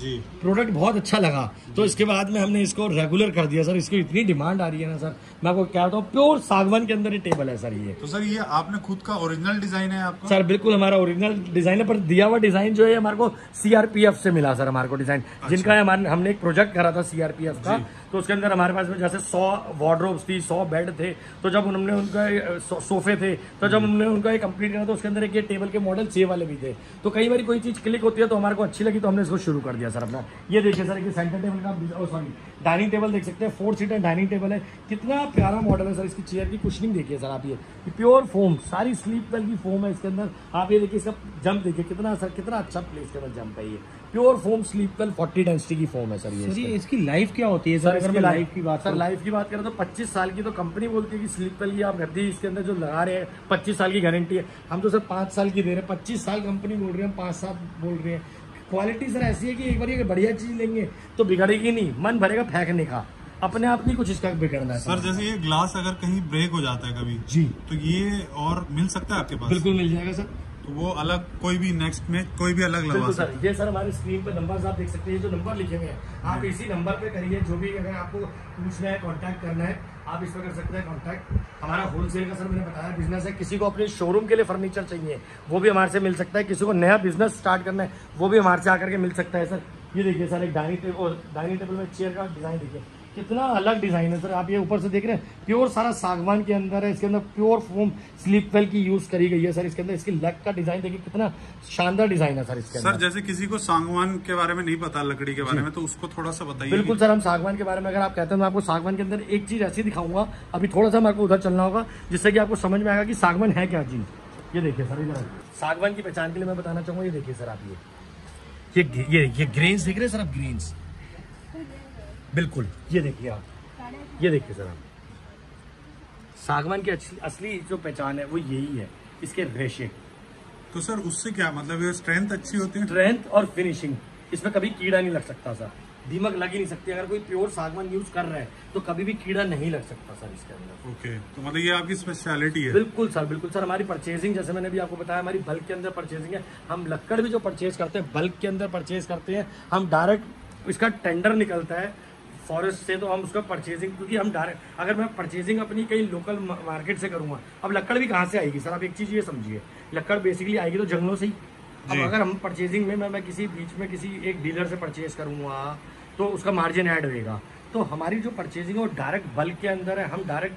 जी। प्रोडक्ट बहुत अच्छा लगा। तो इसके बाद में हमने इसको रेगुलर कर दिया सर। इसकी इतनी डिमांड आ रही है ना सर मैं आपको क्या बताऊँ प्योर सागवान के अंदर ये टेबल है सर ये। तो सर ये आपने खुद का ओरिजिनल डिज़ाइन है आपका? सर बिल्कुल हमारा ओरिजिनल डिज़ाइन है पर दिया हुआ डिज़ाइन जो है हमारे को सीआरपीएफ से मिला सर हमारे को डिज़ाइन अच्छा। जिनका है हमारे हमने एक प्रोजेक्ट करा था सीआरपीएफ का तो उसके अंदर हमारे पास में जैसे सौ वार्ड्रोब्स थी सौ बेड थे तो जब उन्होंने उनका सोफे थे तो जब हमने उनका एक कंप्लीट करा तो उसके अंदर एक ये टेबल के मॉडल छह वाले भी थे। तो कई बार कोई चीज़ क्लिक होती है तो हमारे को अच्छी लगी तो हमने इसको शुरू कर दिया सर अपना। ये देखिए सर एक सेंटर टेबल का सॉरी डाइनिंग टेबल देख सकते हैं फोर सीटर डाइनिंग टेबल है। कितना प्यारा मॉडल है सर इसकी चेयर की कुशनिंग देखिए सर आप ये। प्योर फोम सारी स्लीप वेल की फोम है इसके अंदर। आप ये देखिए इसका जंप देखिए कितना सर कितना अच्छा प्लेसटेबल जंप है ये। Pure foam sleep well forty density की फोम है सर ये सर ये इसकी। लाइफ क्या होती है? सर अगर लाइफ की बात सर लाइफ की बात करें तो 25 साल की तो कंपनी बोलती है कि स्लीप वेल की आप गद्दी इसके अंदर जो लगा रहे हैं 25 साल की गारंटी है। हम तो सर पाँच साल की दे रहे हैं पच्चीस साल कंपनी बोल रही है हम पाँच साल बोल रहे हैं। क्वालिटी सर ऐसी है कि एक बार अगर बढ़िया चीज़ लेंगे तो बिगड़ेगी नहीं। मन भरेगा फेंकने का। अपने आप नहीं कुछ इसका बिगड़ना है। सर जैसे ये ग्लास अगर कहीं ब्रेक हो जाता है कभी जी। तो ये और मिल सकता है आपके पास? बिल्कुल मिल जाएगा सर। तो वो अलग कोई भी नेक्स्ट में कोई भी अलग सकता सर ये सर हमारे स्क्रीन पे नंबर आप देख सकते हैं ये जो नंबर लिखे हुए हैं। आप इसी नंबर पे करिए जो भी अगर आपको पूछना है कांटेक्ट करना है आप इस पर कर सकते हैं कॉन्टैक्ट हमारा होलसेल का सर मैंने बताया बिज़नेस है। किसी को अपने शोरूम के लिए फर्नीचर चाहिए, वो भी हमारे से मिल सकता है। किसी को नया बिज़नेस स्टार्ट करना है, वो भी हमारे से आकर के मिल सकता है सर ये देखिए सर एक डाइनिंग टेबल डाइनिंग टेबल में चेयर का डिज़ाइन देखिए। कितना अलग डिज़ाइन है सर। आप ये ऊपर से देख रहे हैं प्योर सारा सागवान के अंदर है इसके अंदर प्योर फोम स्लीप वेल की यूज़ करी गई है सर। इसके अंदर इसकी लक का डिज़ाइन देखिए कितना शानदार डिज़ाइन है सर इसके सर जैसे किसी को सागवान के बारे में नहीं पता लकड़ी के बारे में तो उसको थोड़ा सा बताइए। बिल्कुल सर हम सागवान के बारे में अगर आप कहते हैं तो मैं आपको सागवान के अंदर एक चीज़ ऐसी दिखाऊँगा अभी थोड़ा सा मेरे को उधर चलना होगा जिससे कि आपको समझ में आएगा कि सागवान है क्या चीज़। ये देखिए सर इधर। सागवान की पहचान के लिए मैं बताना चाहूँगा ये देखिए सर आप ये। ये ये ये ग्रेन्स देख रहे हैं सर आप ग्रेन्स बिल्कुल। ये देखिए आप। ये देखिए सर आप सागवान की असली जो पहचान है वो यही है। इसके रेशे। तो सर उससे क्या मतलब ये स्ट्रेंथ अच्छी होती है? स्ट्रेंथ और फिनिशिंग इसमें कभी कीड़ा नहीं लग सकता सर। दीमक लग ही नहीं सकती। अगर कोई प्योर सागवान यूज़ कर रहा है तो कभी भी कीड़ा नहीं लग सकता सर इसके अंदर। ओके तो मतलब ये आपकी स्पेशलिटी है। बिल्कुल सर बिल्कुल। सर हमारी परचेजिंग जैसे मैंने भी आपको बताया हमारी बल्क के अंदर परचेजिंग है। हम लक्कड़ भी जो परचेज करते हैं बल्क के अंदर परचेज करते हैं। हम डायरेक्ट इसका टेंडर निकलता है। फॉरेस्ट से तो हम उसका परचेजिंग क्योंकि हम डायरेक्ट अगर मैं परचेजिंग अपनी कहीं लोकल मार्केट से करूँगा अब लकड़ भी कहाँ से आएगी? सर आप एक चीज़ ये समझिए लकड़ बेसिकली आएगी तो जंगलों से ही। अब अगर हम परचेजिंग में मैं, मैं किसी बीच में किसी एक डीलर से परचेज करूँगा तो उसका मार्जिन ऐड होएगा। तो हमारी जो परचेजिंग है वो डायरेक्ट बल्क के अंदर है। हम डायरेक्ट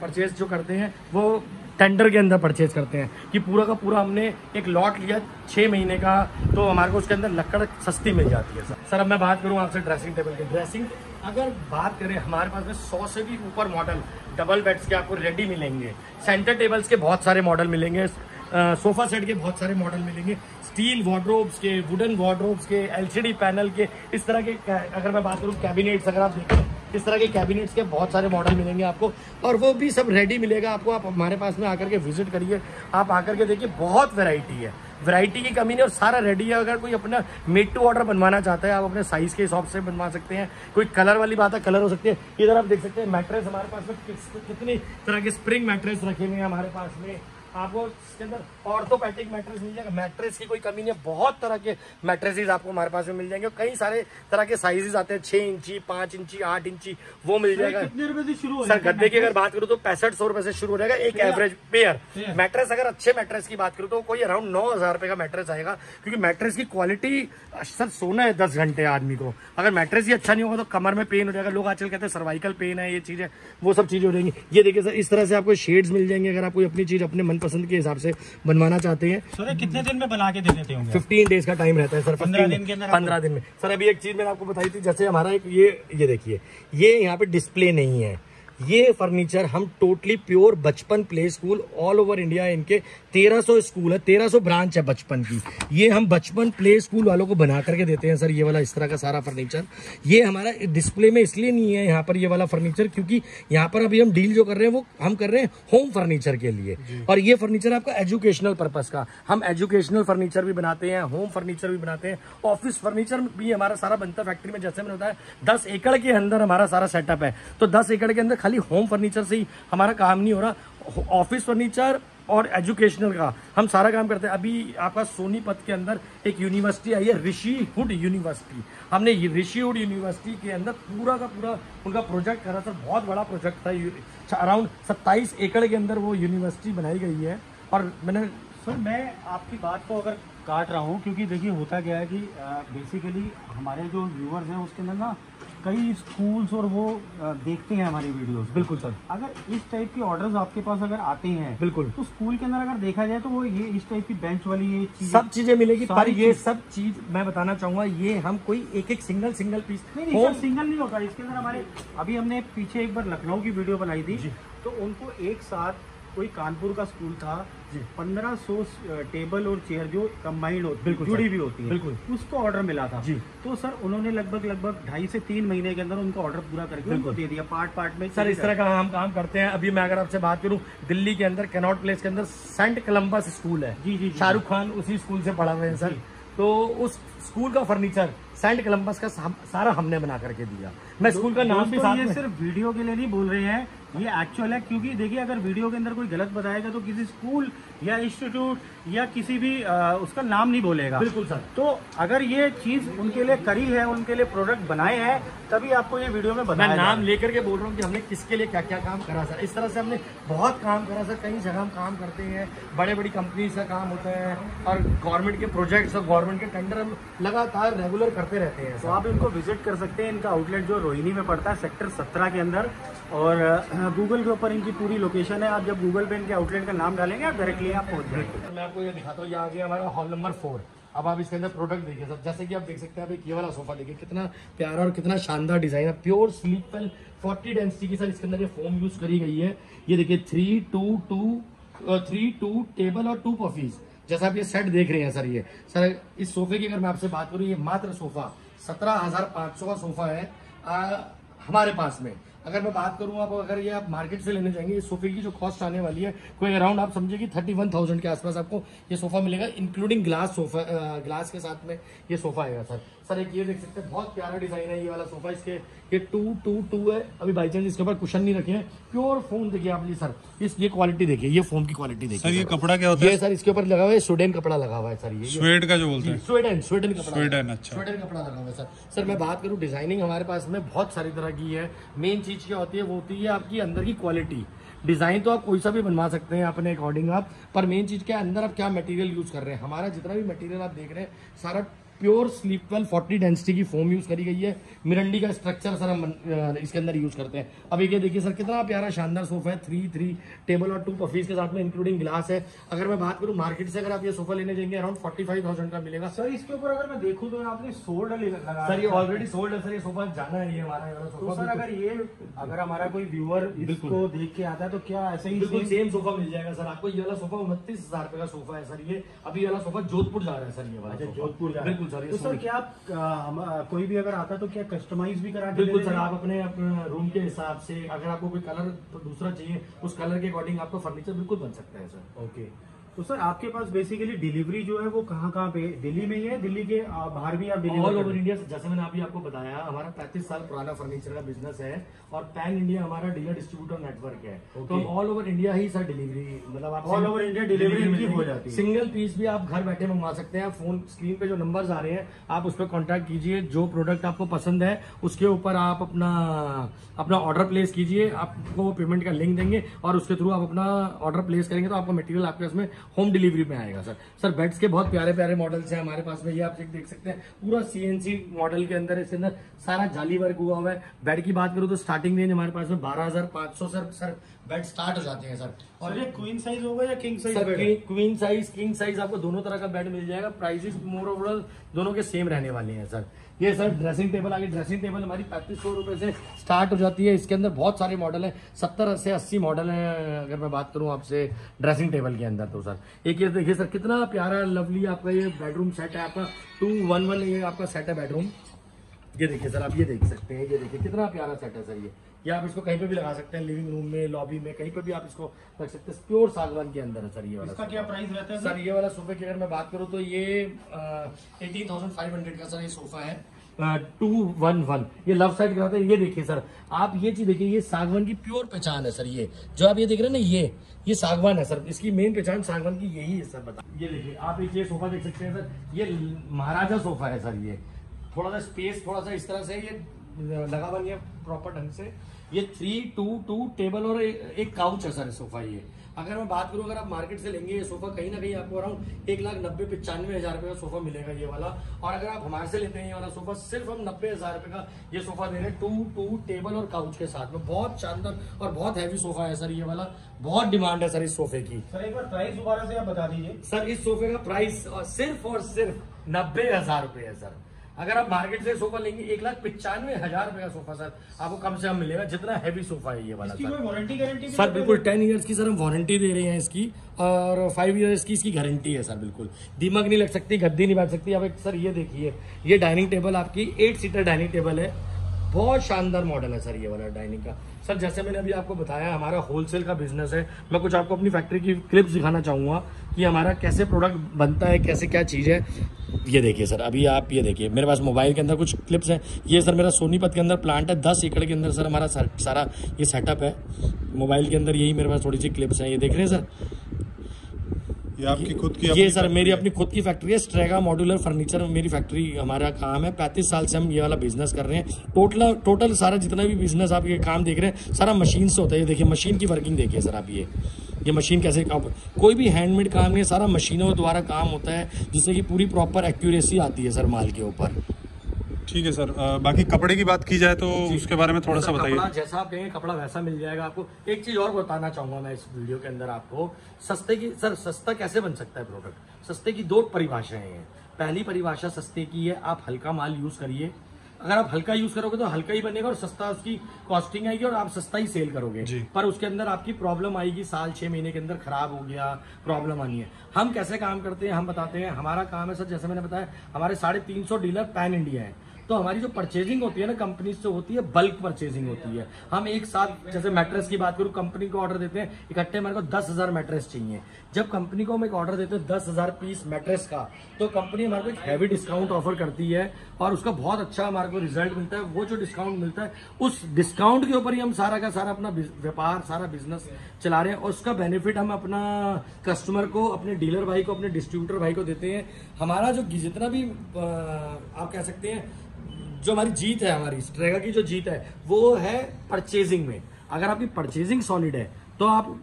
परचेज जो करते हैं, वो टेंडर के अंदर परचेज करते हैं कि पूरा का पूरा हमने एक लॉट लिया छः महीने का तो हमारे को उसके अंदर लकड़ सस्ती मिल जाती है। सर सर अब मैं बात करूँ आपसे ड्रेसिंग टेबल की। ड्रेसिंग अगर बात करें, हमारे पास में सौ से भी ऊपर मॉडल डबल बेड्स के आपको रेडी मिलेंगे। सेंटर टेबल्स के बहुत सारे मॉडल मिलेंगे। सोफा सेट के बहुत सारे मॉडल मिलेंगे। स्टील वार्ड्रोब्स के वुडन वार्ड्रोब्स के एलसीडी पैनल के, इस तरह के अगर मैं बात करूँ कैबिनेट्स अगर आप देखें, इस तरह के कैबिनेट्स के बहुत सारे मॉडल मिलेंगे आपको। और वो भी सब रेडी मिलेगा आपको। आप हमारे पास में आकर के विज़िट करिए। आप आकर के देखिए, बहुत वेराइटी है। वैरायटी की कमी नहीं, और सारा रेडी है। अगर कोई अपना मेड टू ऑर्डर बनवाना चाहता है, आप अपने साइज़ के हिसाब से बनवा सकते हैं। कोई कलर वाली बात है कलर हो सकती है। इधर आप देख सकते हैं मैट्रेस हमारे पास में कितनी तरह के स्प्रिंग मैट्रेस रखे हुए हैं हमारे पास में। आपको इसके अंदर ऑर्थोपैटिक मैट्रेस मिल जाएगा। मैट्रेस की कोई कमी नहीं है। बहुत तरह के मैट्रेसेस आपको हमारे पास में मिल जाएँगे। कई सारे तरह के साइजेस आते हैं। छह इंची पाँच इंची आठ इंची वो मिल जाएगा। कितने रुपए से शुरू सर गद्दे की अगर बात करूँ तो पैंसठ सौ रुपए से शुरू हो जाएगा। एक एवरेज पेयर। मैट्रेस अगर अच्छे मैट्रेस की बात करूँ तो कोई अराउंड नौ हज़ार रुपए का मैट्रेस आएगा। क्योंकि मैट्रेस की क्वालिटी सर सोना है दस घंटे आदमी को। अगर मैट्रेस ही अच्छा नहीं होगा तो कमर में पेन हो जाएगा। लोग आजकल कहते हैं सर्वाइकल पेन है ये चीज़ें वो सब चीज़ें हो जाएँगी। ये देखिए सर इस तरह से आपको शेड्स मिल जाएँगे। अगर आप कोई अपनी चीज़ अपने मनपसंद के हिसाब से बनवाना चाहते हैं। सर कितने दिन में बना के दे देते होंगे फिफ्टीन डेज़ का टाइम रहता है सर 15 दिन। के अंदर पंद्रह दिन में। सर अभी एक चीज़ मैंने आपको बताई थी जैसे हमारा एक ये ये देखिए ये यहाँ पे डिस्प्ले नहीं है। ये फर्नीचर हम टोटली प्योर बचपन play school all over India इनके 1300 स्कूल है 1300 ब्रांच है बचपन की। ये हम बचपन प्ले स्कूल वालों को बना करके देते हैं सर ये वाला इस तरह का सारा फर्नीचर ये हमारा डिस्प्ले में इसलिए नहीं है यहाँ पर ये वाला फर्नीचर क्योंकि यहाँ पर अभी हम डील जो कर रहे हैं वो हम कर रहे हैं होम फर्नीचर के लिए। और ये फर्नीचर आपका एजुकेशनल पर्पज का। हम एजुकेशनल फर्नीचर भी बनाते हैं होम फर्नीचर भी बनाते हैं ऑफ़िस फर्नीचर भी हमारा सारा बनता है फैक्ट्री में जैसे मैंने बताया दस एकड़ के अंदर हमारा सारा सेटअप है। तो दस एकड़ के अंदर खाली होम फर्नीचर से ही हमारा काम नहीं हो रहा। ऑफ़िस फर्नीचर और एजुकेशनल का। हम सारा काम करते हैं। अभी आपका सोनीपत के अंदर एक यूनिवर्सिटी आई है ऋषि हुड यूनिवर्सिटी। हमने ये ऋषि हुड यूनिवर्सिटी के अंदर पूरा का पूरा उनका प्रोजेक्ट करा सर बहुत बड़ा प्रोजेक्ट था अराउंड सत्ताईस एकड़ के अंदर वो यूनिवर्सिटी बनाई गई है। और मैंने सर, मैं आपकी बात को अगर काट रहा हूँ क्योंकि देखिए होता क्या है कि बेसिकली हमारे जो व्यूअर्स हैं उसके अंदर ना कई स्कूल्स और वो देखते हैं हमारी वीडियोस बिल्कुल सर। अगर इस टाइप के ऑर्डर्स आपके पास अगर आते हैं बिल्कुल। तो स्कूल के अंदर अगर देखा जाए तो वो ये इस टाइप की बेंच वाली ये चीज़ सब चीज़ें मिलेगी पर ये सब चीज़ मैं बताना चाहूँगा ये हम कोई एक एक सिंगल सिंगल पीस नहीं नहीं सर सिंगल नहीं होता इसके अंदर हमारे अभी हमने पीछे एक बार लखनऊ की वीडियो बनाई थी तो उनको एक साथ कोई कानपुर का स्कूल था पंद्रह सौ टेबल और चेयर जो कंबाइंड होती बिल्कुल जुड़ी भी होती है बिल्कुल। उसको ऑर्डर मिला था। जी। तो सर उन्होंने लगभग लगभग ढाई से तीन महीने के अंदर उनका ऑर्डर पूरा करके उनको दे दिया पार्ट पार्ट में सर इस तरह का हम काम करते हैं। अभी मैं अगर आपसे बात करूँ दिल्ली के अंदर कैनॉट प्लेस के अंदर सेंट कलम्बस स्कूल है। जी, जी। शाहरुख खान उसी स्कूल से पढ़ा हुए हैं सर। तो उस स्कूल का फर्नीचर सेंट कलम्बस का सारा हमने बना करके दिया। मैं स्कूल का नाम भी साथ ये सिर्फ़ वीडियो के लिए नहीं बोल रहे हैं ये एक्चुअल है, क्योंकि देखिए, अगर वीडियो के अंदर कोई गलत बताएगा तो किसी स्कूल या इंस्टीट्यूट या किसी भी अ, उसका नाम नहीं बोलेगा। बिल्कुल सर। तो अगर ये चीज़ उनके लिए करी है उनके लिए प्रोडक्ट बनाए हैं तभी आपको ये वीडियो में बताया नाम लेकर के बोल रहा हूँ कि हमने किसके लिए क्या क्या काम करा सर। इस तरह से हमने बहुत काम करा सर। कई जगह हम काम करते हैं। बड़े बड़ी कंपनी का काम होता है और गवर्नमेंट के प्रोजेक्ट्स और गवर्नमेंट के टेंडर हम लगातार रेगुलर करते रहते हैं तो आप इनको विज़िट कर सकते हैं। इनका आउटलेट जो रोहिणी में पड़ता है सेक्टर 17 के अंदर। और गूगल के ऊपर इनकी पूरी लोकेशन है। आप जब गूगल पे इनके आउटलेट का नाम डालेंगे आप डायरेक्टली मैं आपको ये दिखाता हूँ ये आ गया हमारा हॉल नंबर फोर। अब आप इसके अंदर प्रोडक्ट देखिए जैसे कि आप देख सकते हैं ये वाला सोफा देखिए कितना प्यारा और कितना शानदार डिज़ाइन है। प्योर डेंसिटी इसके अंदर ये फोम यूज़ करी गई है। ये देखिए three two two three two table और टू पफीज जैसा आप ये सेट देख रहे हैं सर ये। सर इस सोफे की अगर मैं आपसे बात करूँ ये मात्र सोफा सत्रह हज़ार सौ का सोफा है आ, हमारे पास में। अगर मैं बात करूँ, आप अगर ये आप मार्केट से लेने जाएँगे इस सोफे की जो कॉस्ट आने वाली है, कोई अराउंड आप समझिए कि थर्टी वन थाउज़ेंड के आसपास आपको ये सोफा मिलेगा इंक्लूडिंग ग्लास सोफा ग्लास के साथ में ये सोफा आएगा सर सर एक ये देख सकते हैं बहुत प्यारा डिज़ाइन है ये वाला सोफा इसके ये टू टू टू है। अभी बाई चांस इसके ऊपर कुशन नहीं रखे हैं। प्योर फोम देखिए आप ये सर। इस ये क्वालिटी देखिए ये फोम की क्वालिटी देखिए सर ये कपड़ा क्या होता है? ये सर इसके ऊपर लगा हुआ है स्टूडेंट कपड़ा लगा हुआ है सर ये स्वेट का जो बोलते हैं। स्वीडन स्वीडन कपड़ा। स्वीडन, अच्छा। स्वीडन कपड़ा लगा हुआ है सर। सर मैं बात करूँ डिज़ाइनिंग हमारे पास में बहुत सारी तरह की है। मेन चीज़ क्या होती है वो होती है आपकी अंदर की क्वालिटी डिज़ाइन तो आप कोई सा भी बनवा सकते हैं अपने अकॉर्डिंग आप पर मेन चीज़ क्या है अंदर आप क्या मटेरियल यूज़ कर रहे हैं? हमारा जितना भी मटेरियल आप देख रहे हैं सारा प्योर स्लीपवेल 40 डेंसिटी की फोम यूज़ करी गई है। मिरंडी का स्ट्रक्चर सर हम इसके अंदर यूज़ करते हैं। अब ये देखिए सर कितना प्यारा शानदार सोफा है थ्री थ्री टेबल और टू पफीज के साथ में इंक्लूडिंग ग्लास है। अगर मैं बात करूँ मार्केट से अगर आप ये सोफा लेने जाएँगे अराउंड फोर्टी फाइव थाउज़ेंड का मिलेगा। सर इसके ऊपर अगर मैं देखूँ तो आपने सोल्ड लगा सर ये ऑलरेडी सोल्ड है सर ये सोफा जाना है ये हमारा तो सर अगर ये अगर हमारा कोई व्यूअर इसको देख के आता है तो क्या ऐसे ही बिल्कुल सेम सोफा मिल जाएगा सर आपको। ये वाला सोफा उनतीस हज़ार रुपए का सोफा है सर ये। अभी ये वाला सोफा जोधपुर जा रहा है सर ये वाला अच्छा, जोधपुर जा रहा है। सर तो सर क्या आप, आ, हम, आ, कोई भी अगर आता तो क्या कस्टमाइज भी करा बिल्कुल सर आप अपने अपने रूम के हिसाब से अगर आपको कोई कलर तो दूसरा चाहिए उस कलर के अकॉर्डिंग आपको फर्नीचर बिल्कुल बन सकता है सर। ओके तो सर आपके पास बेसिकली डिलीवरी जो है वो कहाँ कहाँ पे दिल्ली में ही है दिल्ली के बाहर भी आप ऑल ओवर इंडिया जैसे मैंने अभी आपको बताया हमारा 35 साल पुराना फर्नीचर का बिज़नेस है और पैन इंडिया हमारा डीलर डिस्ट्रीब्यूटर नेटवर्क है। तो हम ऑल ओवर इंडिया ही सर डिलीवरी मतलब आप over India delivery इनकी हो जाती है। सिंगल पीस भी आप घर बैठे मंगवा सकते हैं फ़ोन स्क्रीन पे जो नंबर आ रहे हैं आप उस पर कॉन्टैक्ट कीजिए जो प्रोडक्ट आपको पसंद है उसके ऊपर आप अपना अपना ऑर्डर प्लेस कीजिए आपको पेमेंट का लिंक देंगे और उसके थ्रू आप अपना ऑर्डर प्लेस करेंगे तो आपका मटेरियल आपके पास में होम डिलीवरी में आएगा सर। सर बेड्स के बहुत प्यारे प्यारे मॉडल्स हैं हमारे पास में ये आप देख सकते हैं। पूरा सीएनसी मॉडल के अंदर इसके अंदर सारा जाली वर्क हुआ हुआ है। बेड की बात करूँ तो स्टार्टिंग रेंज हमारे पास में बारह हज़ार पाँच सौ सर सर बेड स्टार्ट हो जाते हैं सर। और ये क्वीन साइज़ होगा या king size bed queen size king size आपको दोनों तरह का बेड मिल जाएगा। प्राइसेस मोर ओवरऑल दोनों के सेम रहने वाले हैं सर। ये सर ड्रेसिंग टेबल आगे ड्रेसिंग टेबल हमारी पैंतीस सौ रुपये से स्टार्ट हो जाती है। इसके अंदर बहुत सारे मॉडल हैं सत्तर से अस्सी मॉडल हैं अगर मैं बात करूँ आपसे ड्रेसिंग टेबल के अंदर तो सर। एक ये देखिए सर कितना प्यारा लवली आपका ये बेडरूम सेट है आपका। टू वन वन ये आपका सेट है बेडरूम ये देखिए सर आप ये देख सकते हैं ये देखिए कितना प्यारा सेट है सर ये। ये आप इसको कहीं पे भी लगा सकते हैं लिविंग रूम में लॉबी में कहीं पे भी आप इसको रख सकते हैं। प्योर सागवान के अंदर है सर ये वाला इसका क्या प्राइस रहता है सर ये वाला सोफे की अगर मैं बात करूँ तो ये एटीन थाउज़ेंड फाइव हंड्रेड का सर ये सोफा है। टू वन वन ये लव साइड कराते हैं, ये देखिए सर आप ये चीज़ देखिए, ये सागवान की प्योर पहचान है सर ये। जो आप ये देख रहे हैं ना, ये ये सागवान है सर इसकी मेन पहचान सागवान की यही है सर बता ये देखिए, आप एक ये सोफा देख सकते हैं सर ये महाराजा सोफा है सर ये। थोड़ा सा स्पेस थोड़ा सा इस तरह से ये लगा हुआ प्रॉपर ढंग से। ये थ्री टू टू टेबल और एक काउच है सर सोफा ये। अगर मैं बात करूँ अगर आप मार्केट से लेंगे ये सोफा कहीं ना कहीं आपको अराउंड एक लाख नब्बे पचानवे हज़ार रुपए का सोफा मिलेगा ये वाला। और अगर आप हमारे से लेते हैं ये वाला सोफा सिर्फ़ हम नब्बे हज़ार रुपए का ये सोफा दे रहे हैं टू टू टेबल और काउच के साथ में। बहुत शानदार और बहुत हैवी सोफा है सर ये वाला। बहुत डिमांड है सर इस सोफे की। सर एक बार प्राइस दोबारा से आप बता दीजिए। सर इस सोफे का प्राइस सिर्फ़ और सिर्फ़ नब्बे हज़ार रुपए है सर। अगर आप मार्केट से सोफा लेंगे एक लाख पिचानवे हज़ार रुपए का सोफा सर आपको कम से कम मिलेगा जितना हैवी सोफा है ये वाला इसकी सर। कोई वारंटी गारंटी सर बिल्कुल टेन इयर्स की सर हम वारंटी दे रहे हैं इसकी और फाइव इयर्स की इसकी गारंटी है सर बिल्कुल। दिमाग नहीं लग सकती गद्दी नहीं बैठ सकती। अब एक सर ये देखिए ये डाइनिंग टेबल आपकी एट सीटर डाइनिंग टेबल है। बहुत शानदार मॉडल है सर ये वाला डाइनिंग का। सर जैसे मैंने अभी आपको बताया हमारा होलसेल का बिज़नेस है। मैं कुछ आपको अपनी फैक्ट्री की क्लिप्स दिखाना चाहूँगा। कि हमारा कैसे प्रोडक्ट बनता है कैसे क्या चीज़ है। ये देखिए सर अभी आप ये देखिए मेरे पास मोबाइल के अंदर कुछ क्लिप्स हैं। ये सर मेरा सोनीपत के अंदर प्लांट है दस एकड़ के अंदर सर हमारा सर- सारा ये सेटअप है। मोबाइल के अंदर यही मेरे पास थोड़ी सी क्लिप्स हैं ये देख रहे हैं सर? ये आपकी खुद की ये सर मेरी अपनी खुद की फैक्ट्री है स्ट्रेगा मॉड्यूलर फर्नीचर मेरी फैक्ट्री हमारा काम है। पैंतीस साल से हम ये वाला बिज़नेस कर रहे हैं। टोटल टोटल सारा जितना भी बिज़नेस आप ये काम देख रहे हैं सारा मशीन से होता है। ये देखिए मशीन की वर्किंग देखिए सर आप ये। ये मशीन कैसे काम कोई भी हैंडमेड काम नहीं है सारा मशीनों द्वारा काम होता है जिससे कि पूरी प्रॉपर एक्यूरेसी आती है सर माल के ऊपर। ठीक है सर अ, बाकी कपड़े की बात की जाए तो उसके बारे में थोड़ा सा बताइए। जैसा आप कहेंगे कपड़ा वैसा मिल जाएगा आपको। एक चीज़ और बताना चाहूँगा मैं इस वीडियो के अंदर आपको। सस्ते की सर सस्ता कैसे बन सकता है प्रोडक्ट सस्ते की दो परिभाषाएँ हैं। पहली परिभाषा सस्ते की है आप हल्का माल यूज़ करिए। अगर आप हल्का यूज़ करोगे तो हल्का ही बनेगा और सस्ता उसकी कॉस्टिंग आएगी और आप सस्ता ही सेल करोगे। पर उसके अंदर आपकी प्रॉब्लम आएगी साल छह महीने के अंदर खराब हो गया प्रॉब्लम आनी है। हम कैसे काम करते हैं हम बताते हैं। हमारा काम है सर जैसे मैंने बताया हमारे साढ़े तीन सौ डीलर पैन इंडिया है। तो हमारी जो परचेजिंग होती है ना कंपनी से होती है बल्क परचेजिंग होती है। हम एक साथ जैसे मैट्रेस की बात करूँ कंपनी को ऑर्डर देते हैं इकट्ठे हमारे को दस हज़ार मैट्रेस चाहिए। जब कंपनी को हम एक ऑर्डर देते हैं, दस हज़ार पीस मैट्रेस का तो कंपनी हमारे को एक हैवी डिस्काउंट ऑफ़र करती है और उसका बहुत अच्छा हमारे को रिज़ल्ट मिलता है। वो जो डिस्काउंट मिलता है, उस डिस्काउंट के ऊपर ही हम सारा का सारा अपना व्यापार, सारा बिज़नेस चला रहे हैं और उसका बेनिफिट हम अपना कस्टमर को, अपने डीलर भाई को, अपने डिस्ट्रीब्यूटर भाई को देते हैं। हमारा जो जितना भी आप कह सकते हैं, जो हमारी जीत है हमारी स्ट्रेगा की जो जीत है, वो है परचेजिंग में। अगर आपकी परचेजिंग सॉलिड है तो आप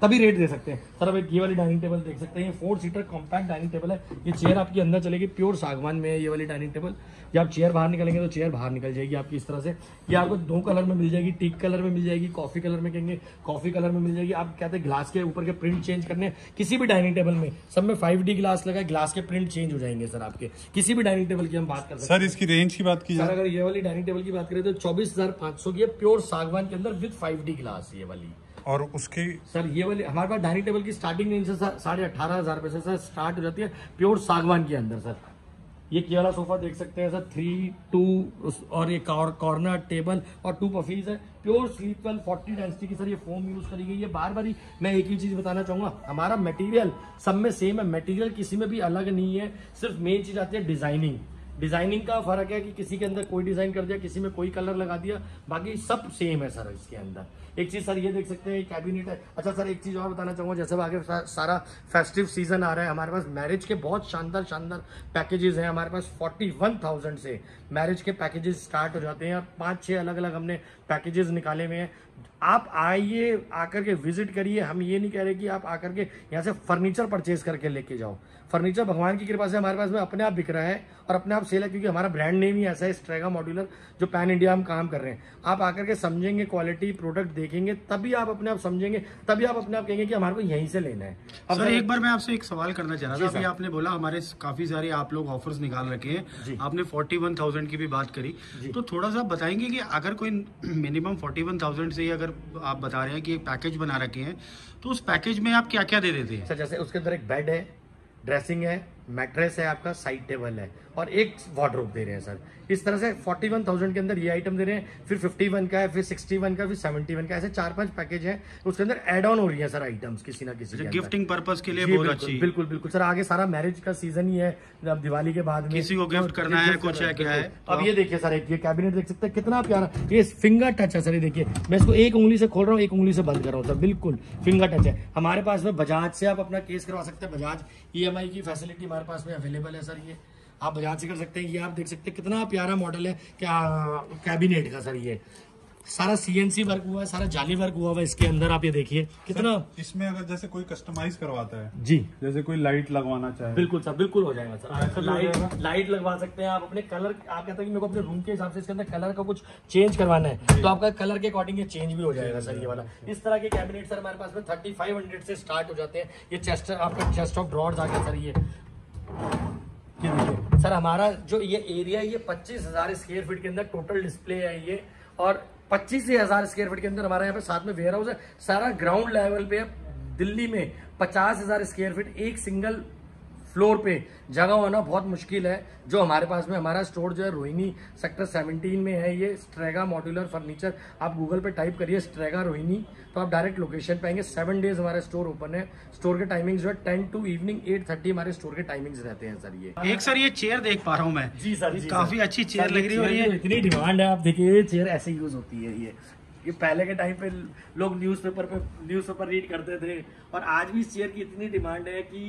तभी रेट दे सकते हैं। सर आप एक ये वाली डाइनिंग टेबल देख सकते हैं। ये four seater compact dining table है। ये चेयर आपकी अंदर चलेगी प्योर सागवान में है ये वाली डाइनिंग टेबल ये आप चेयर बाहर निकलेंगे तो चेयर बाहर निकल जाएगी आपकी इस तरह से। ये आपको दो कलर में मिल जाएगी। टीक कलर में मिल जाएगी कॉफ़ी कलर में कहेंगे कॉफ़ी कलर में मिल जाएगी। आप कहते हैं ग्लास के ऊपर के प्रिंट चेंज करने किसी भी डाइनिंग टेबल में। सब में फाइव ग्लास लगा ग्लास के प्रिंट चेंज हो जाएँगे सर आपके। किसी भी डाइनिंग टेबल की हम बात कर सकते सर इसकी रेंज की बात की सर अगर ये वाली डाइनिंग टेबल की बात करें तो चौबीस हज़ार पाँच सौ की है प्योर सागवान के अंदर विद फाइव डी ग्लास ये वाली। और उसकी सर, ये वाली, हमारे पास डाइनिंग टेबल की स्टार्टिंग रेंज से साढ़े अठारह हज़ार रुपए से, सर स्टार्ट हो जाती है प्योर सागवान के अंदर, सर। ये वाला सोफा देख सकते हैं, सर थ्री टू और ये कॉर्नर टेबल और टू पफीज है। Pure sleep well forty density की, सर, ये फोम यूज़ करी गई है। बार बार ही मैं एक ही चीज़ बताना चाहूँगा, हमारा मटेरियल सब में सेम है मटेरियल किसी में भी अलग नहीं है, सिर्फ़ मेन चीज़ आती है डिज़ाइनिंग डिज़ाइनिंग का फ़र्क है कि किसी के अंदर कोई डिज़ाइन कर दिया, किसी में कोई कलर लगा दिया, बाकी सब सेम है सर इसके अंदर। एक चीज़ सर ये देख सकते हैं कैबिनेट है। अच्छा सर, एक चीज़ और बताना चाहूँगा, जैसे आगे सारा फेस्टिव सीज़न आ रहा है, हमारे पास मैरिज के बहुत शानदार शानदार पैकेजेस हैं। हमारे पास फोर्टी वन थाउज़ेंड से मैरिज के पैकेजेस स्टार्ट हो जाते हैं और पाँच छह अलग अलग हमने पैकेजेस निकाले हुए हैं। आप आइए आकर के विज़िट करिए। हम ये नहीं कह रहे कि आप आकर के यहाँ से फर्नीचर परचेज करके लेके जाओ। फर्नीचर भगवान की कृपा से हमारे पास में अपने आप बिक रहा है और अपने आप सेल है क्योंकि हमारा ब्रांड नेम ही ऐसा है स्ट्रेगा मॉड्यूलर जो पैन इंडिया हम काम कर रहे हैं। आप आकर के समझेंगे क्वालिटी प्रोडक्ट देखेंगे तभी आप अपने आप समझेंगे तभी आप अपने आप कहेंगे कि हमारे को यहीं से लेना है। अब सर एक बार मैं आपसे एक सवाल करना चाह रहा था। अभी आपने बोला हमारे काफ़ी सारे आप लोग ऑफर्स निकाल रखे। हैं। आपने फोर्टी वन थाउज़ेंड की भी बात करी। तो थोड़ा सा बताएँगे कि अगर कोई मिनिमम फोर्टी वन थाउज़ेंड से ही अगर आप बता रहे हैं कि पैकेज बना रखे हैं तो उस पैकेज में आप क्या क्या दे देते हैं? सर, जैसे उसके अंदर एक बेड है, ड्रेसिंग है मैट्रेस है आपका साइड टेबल है। और एक वार्डरोब दे रहे हैं सर इस तरह से 41,000 के अंदर ये आइटम दे रहे हैं फिर 51 का है फिर 61 का फिर 71 का ऐसे चार पाँच पैकेज हैं उसके अंदर एड ऑन हो रही है सर आइटम्स किसी ना किसी गिफ्टिंग पर्पज के लिए बहुत बिल्कुल, अच्छी। बिल्कुल बिल्कुल सर आगे सारा मैरिज का सीज़न ही है अब दिवाली के बाद में। किसी को गिफ्ट तो करना है, कुछ है, क्या है, तो अब ये देखिए सर एक ये कैबिनेट देख सकते हैं कितना प्यारा। ये फिंगर टच है सर ये देखिए। मैं इसको एक उंगली से खोल रहा हूँ एक उंगली से बंद कर रहा हूँ सर बिल्कुल फिंगर टच है। हमारे पास में बजाज से आप अपना केस करवा सकते हैं बजाज ईएमआई की फैसिलिटी हमारे पास में अवेलेबल है सर ये आप बजाज से कर सकते हैं ये आप देख सकते हैं कितना प्यारा मॉडल है क्या कैबिनेट का सर ये। सारा सीएनसी वर्क हुआ है सारा जाली वर्क हुआ है इसके अंदर आप ये देखिए कितना इसमें अगर जैसे कोई कस्टमाइज करवाता है जी। जैसे कोई लाइट लगवाना चाहे। बिल्कुल सर बिल्कुल हो जाएगा सर। आप लाइट लाइट लगवा सकते हैं आप अपने कलर आप कहते हैं कि मेरे को अपने रूम के हिसाब से इसके अंदर कलर का कुछ चेंज करवाना है तो आपका कलर के अकॉर्डिंग ये चेंज भी हो जाएगा सर ये वाला। इस तरह के कैबिनेट सर हमारे पास में थर्टी से स्टार्ट हो जाते हैं ये चेस्ट आपका चेस्ट ऑफ़ ड्रॉर्स आ गया सर ये। सर, हमारा जो ये एरिया ये पच्चीस हज़ार स्क्वेयर फीट के अंदर टोटल डिस्प्ले है ये। और पच्चीस हज़ार स्क्वायर फीट के अंदर हमारे यहाँ पे साथ में वेयर हाउस है। सारा ग्राउंड लेवल पे है। दिल्ली में पचास हज़ार स्क्वायर फीट एक सिंगल फ्लोर पे जगह होना बहुत मुश्किल है। जो हमारे पास में हमारा स्टोर जो है रोहिणी सेक्टर 17 में है ये स्ट्रेगा मॉड्यूलर फर्नीचर। आप गूगल पे टाइप करिए स्ट्रेगा रोहिणी तो आप डायरेक्ट लोकेशन पाएँगे सेवन डेज़ हमारा स्टोर ओपन है। स्टोर के टाइमिंग्स जो है ten to evening eight thirty हमारे स्टोर के टाइमिंग्स रहते हैं सर ये। एक सर ये चेयर देख पा रहा हूँ मैं। जी सर जी काफ़ी अच्छी चेयर लग रही है इतनी डिमांड है आप देखिए ये चेयर ऐसे यूज़ होती है ये। ये पहले के टाइम पे लोग न्यूज़पेपर पे न्यूज़पेपर रीड करते थे और आज भी इस चेयर की इतनी डिमांड है कि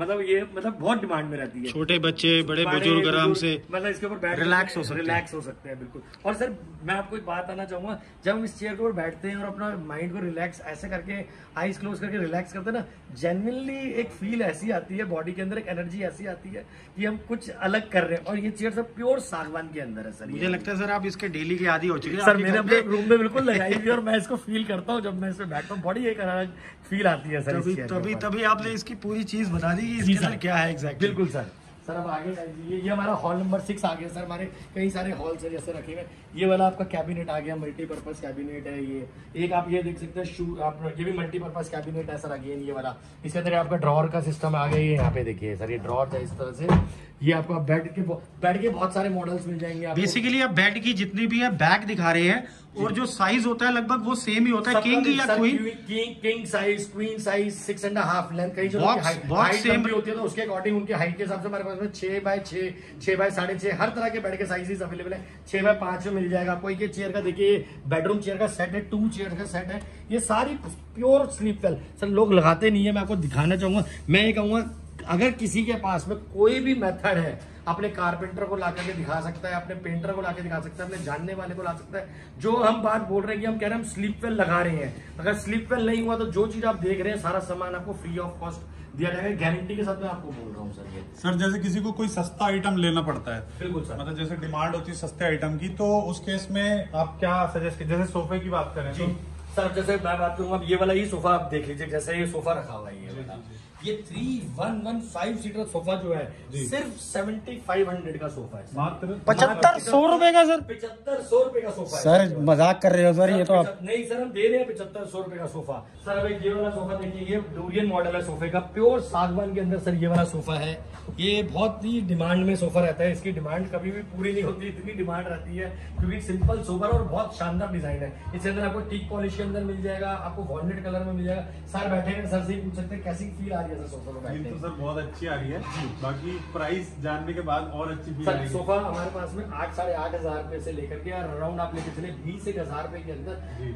मतलब ये मतलब बहुत डिमांड में रहती है। छोटे बच्चे बड़े बुज़ुर्ग आराम से मतलब इसके ऊपर बैठ relax हो सकते हैं। रिलैक्स हो सकते हैं बिल्कुल। और सर मैं आपको एक बात आना चाहूँगा जब हम इस चेयर के ऊपर बैठते हैं और अपना माइंड को रिलैक्स ऐसे करके आईज क्लोज करके रिलैक्स करते हैं ना जेनविनली एक फील ऐसी आती है बॉडी के अंदर एक एनर्जी ऐसी आती है कि हम कुछ अलग कर रहे हैं। और ये चेयर सब प्योर सागवान के अंदर है सर मुझे लगता है सर आप इसके डेली के आदि हो चुके हैं। सर मेरे अपने रूम में बिल्कुल लगाई हुई और मैं इसको फील करता हूँ जब मैं इसमें बैठता हूँ बड़ी एक अलग फील आती है सर तभी तभी तभी आपने इसकी पूरी चीज़ बता दी कि इसके सर। अंदर क्या है एग्जैक्टली बिल्कुल सर सर अब आगे ये ये हमारा हॉल नंबर सिक्स आ गया सर हमारे कई सारे हॉल्स है जैसे रखे हुए ये वाला आपका कैबिनेट आ गया मल्टीपर्पज कैबिनेट है ये। एक आप ये देख सकते हैं शू आप ये भी मल्टीपर्पज कैबिनेट है सर अगेन ये वाला। इसके अंदर आपका ड्रॉर का सिस्टम आ गया ये यहाँ पे देखिए सर ये ड्रॉर है इस तरह से। ये आपका बेड के बेड के बहुत सारे मॉडल्स मिल जाएँगे बेसिकली आप बेड की जितनी भी है बैग दिखा रहे हैं और जो। साइज़ होता है लगभग वो सेम ही होता है किंग या queen king size queen size six and half length कई जो हाइट same- लंबी होती है तो उसके अकॉर्डिंग उनके हाइट के हिसाब से हमारे पास में छह बाय छह छह बाय साढ़े छह हर तरह के बेड के साइजेस अवेलेबल है। छह बाय पाँच में मिल जाएगा आपको। एक चेयर का देखिए बेडरूम चेयर का सेट है टू चेयर का सेट है। ये सारी प्योर स्लीप वेल सर लोग लगाते नहीं है मैं आपको दिखाना चाहूँगा। मैं ये कहूँगा अगर किसी के पास में कोई भी मेथड है अपने कारपेंटर को ला करके दिखा सकता है अपने पेंटर को ला के दिखा सकता है अपने जानने वाले को ला सकता है। जो हम बात बोल रहे हैं कि हम कह रहे हैं हम स्लीप वेल लगा रहे हैं। अगर स्लीप वेल नहीं हुआ तो जो चीज़ आप देख रहे हैं सारा सामान आपको फ्री ऑफ़ कॉस्ट दिया जाएगा। गारंटी के साथ मैं आपको बोल रहा हूँ सर ये। सर जैसे किसी को कोई सस्ता आइटम लेना पड़ता है बिल्कुल सर। मतलब जैसे डिमांड होती है सस्ते आइटम की तो उस केस में आप क्या सजेस्ट जैसे सोफे की बात करें जी। तो सर जैसे मैं बात करूँगा अब ये वाला ही सोफा आप देख लीजिए जैसे ये सोफा रखा हुआ है ये वाला। ये three one one five seater sofa जो है सिर्फ़ सेवेंटी फाइव हंड्रेड का सोफा है मात्र पचहत्तर सौ रुपए का सर पिछहत्तर सौ रुपए का सोफा सर मज़ाक कर रहे हो सर ये तो आप नहीं सर हम दे रहे हैं पिछहत्तर सौ रुपए का सोफा सर अब एक ये वाला सोफा देखिए ये डोरियन मॉडल है सोफे का प्योर सागवान के अंदर सर ये वाला सोफा है। ये बहुत ही डिमांड में सोफा रहता है इसकी डिमांड कभी भी पूरी नहीं होती इतनी डिमांड रहती है क्योंकि सिंपल सोफर और बहुत शानदार डिज़ाइन है। इसके अंदर आपको टीक पॉलिश के अंदर मिल जाएगा आपको वॉलनेट कलर में मिल जाएगा। सर बैठे सर से ही पूछ सकते हैं कैसी फील आ रही सर सोफे में तो सर बहुत अच्छी आ रही है। बाकी प्राइस जानने के बाद और अच्छी फील सर आएगी। सोफा हमारे पास में आठ साढ़े आठ हज़ार रुपए से लेकर के अराउंड आप लेके चले बीस एक हज़ार रुपए के अंदर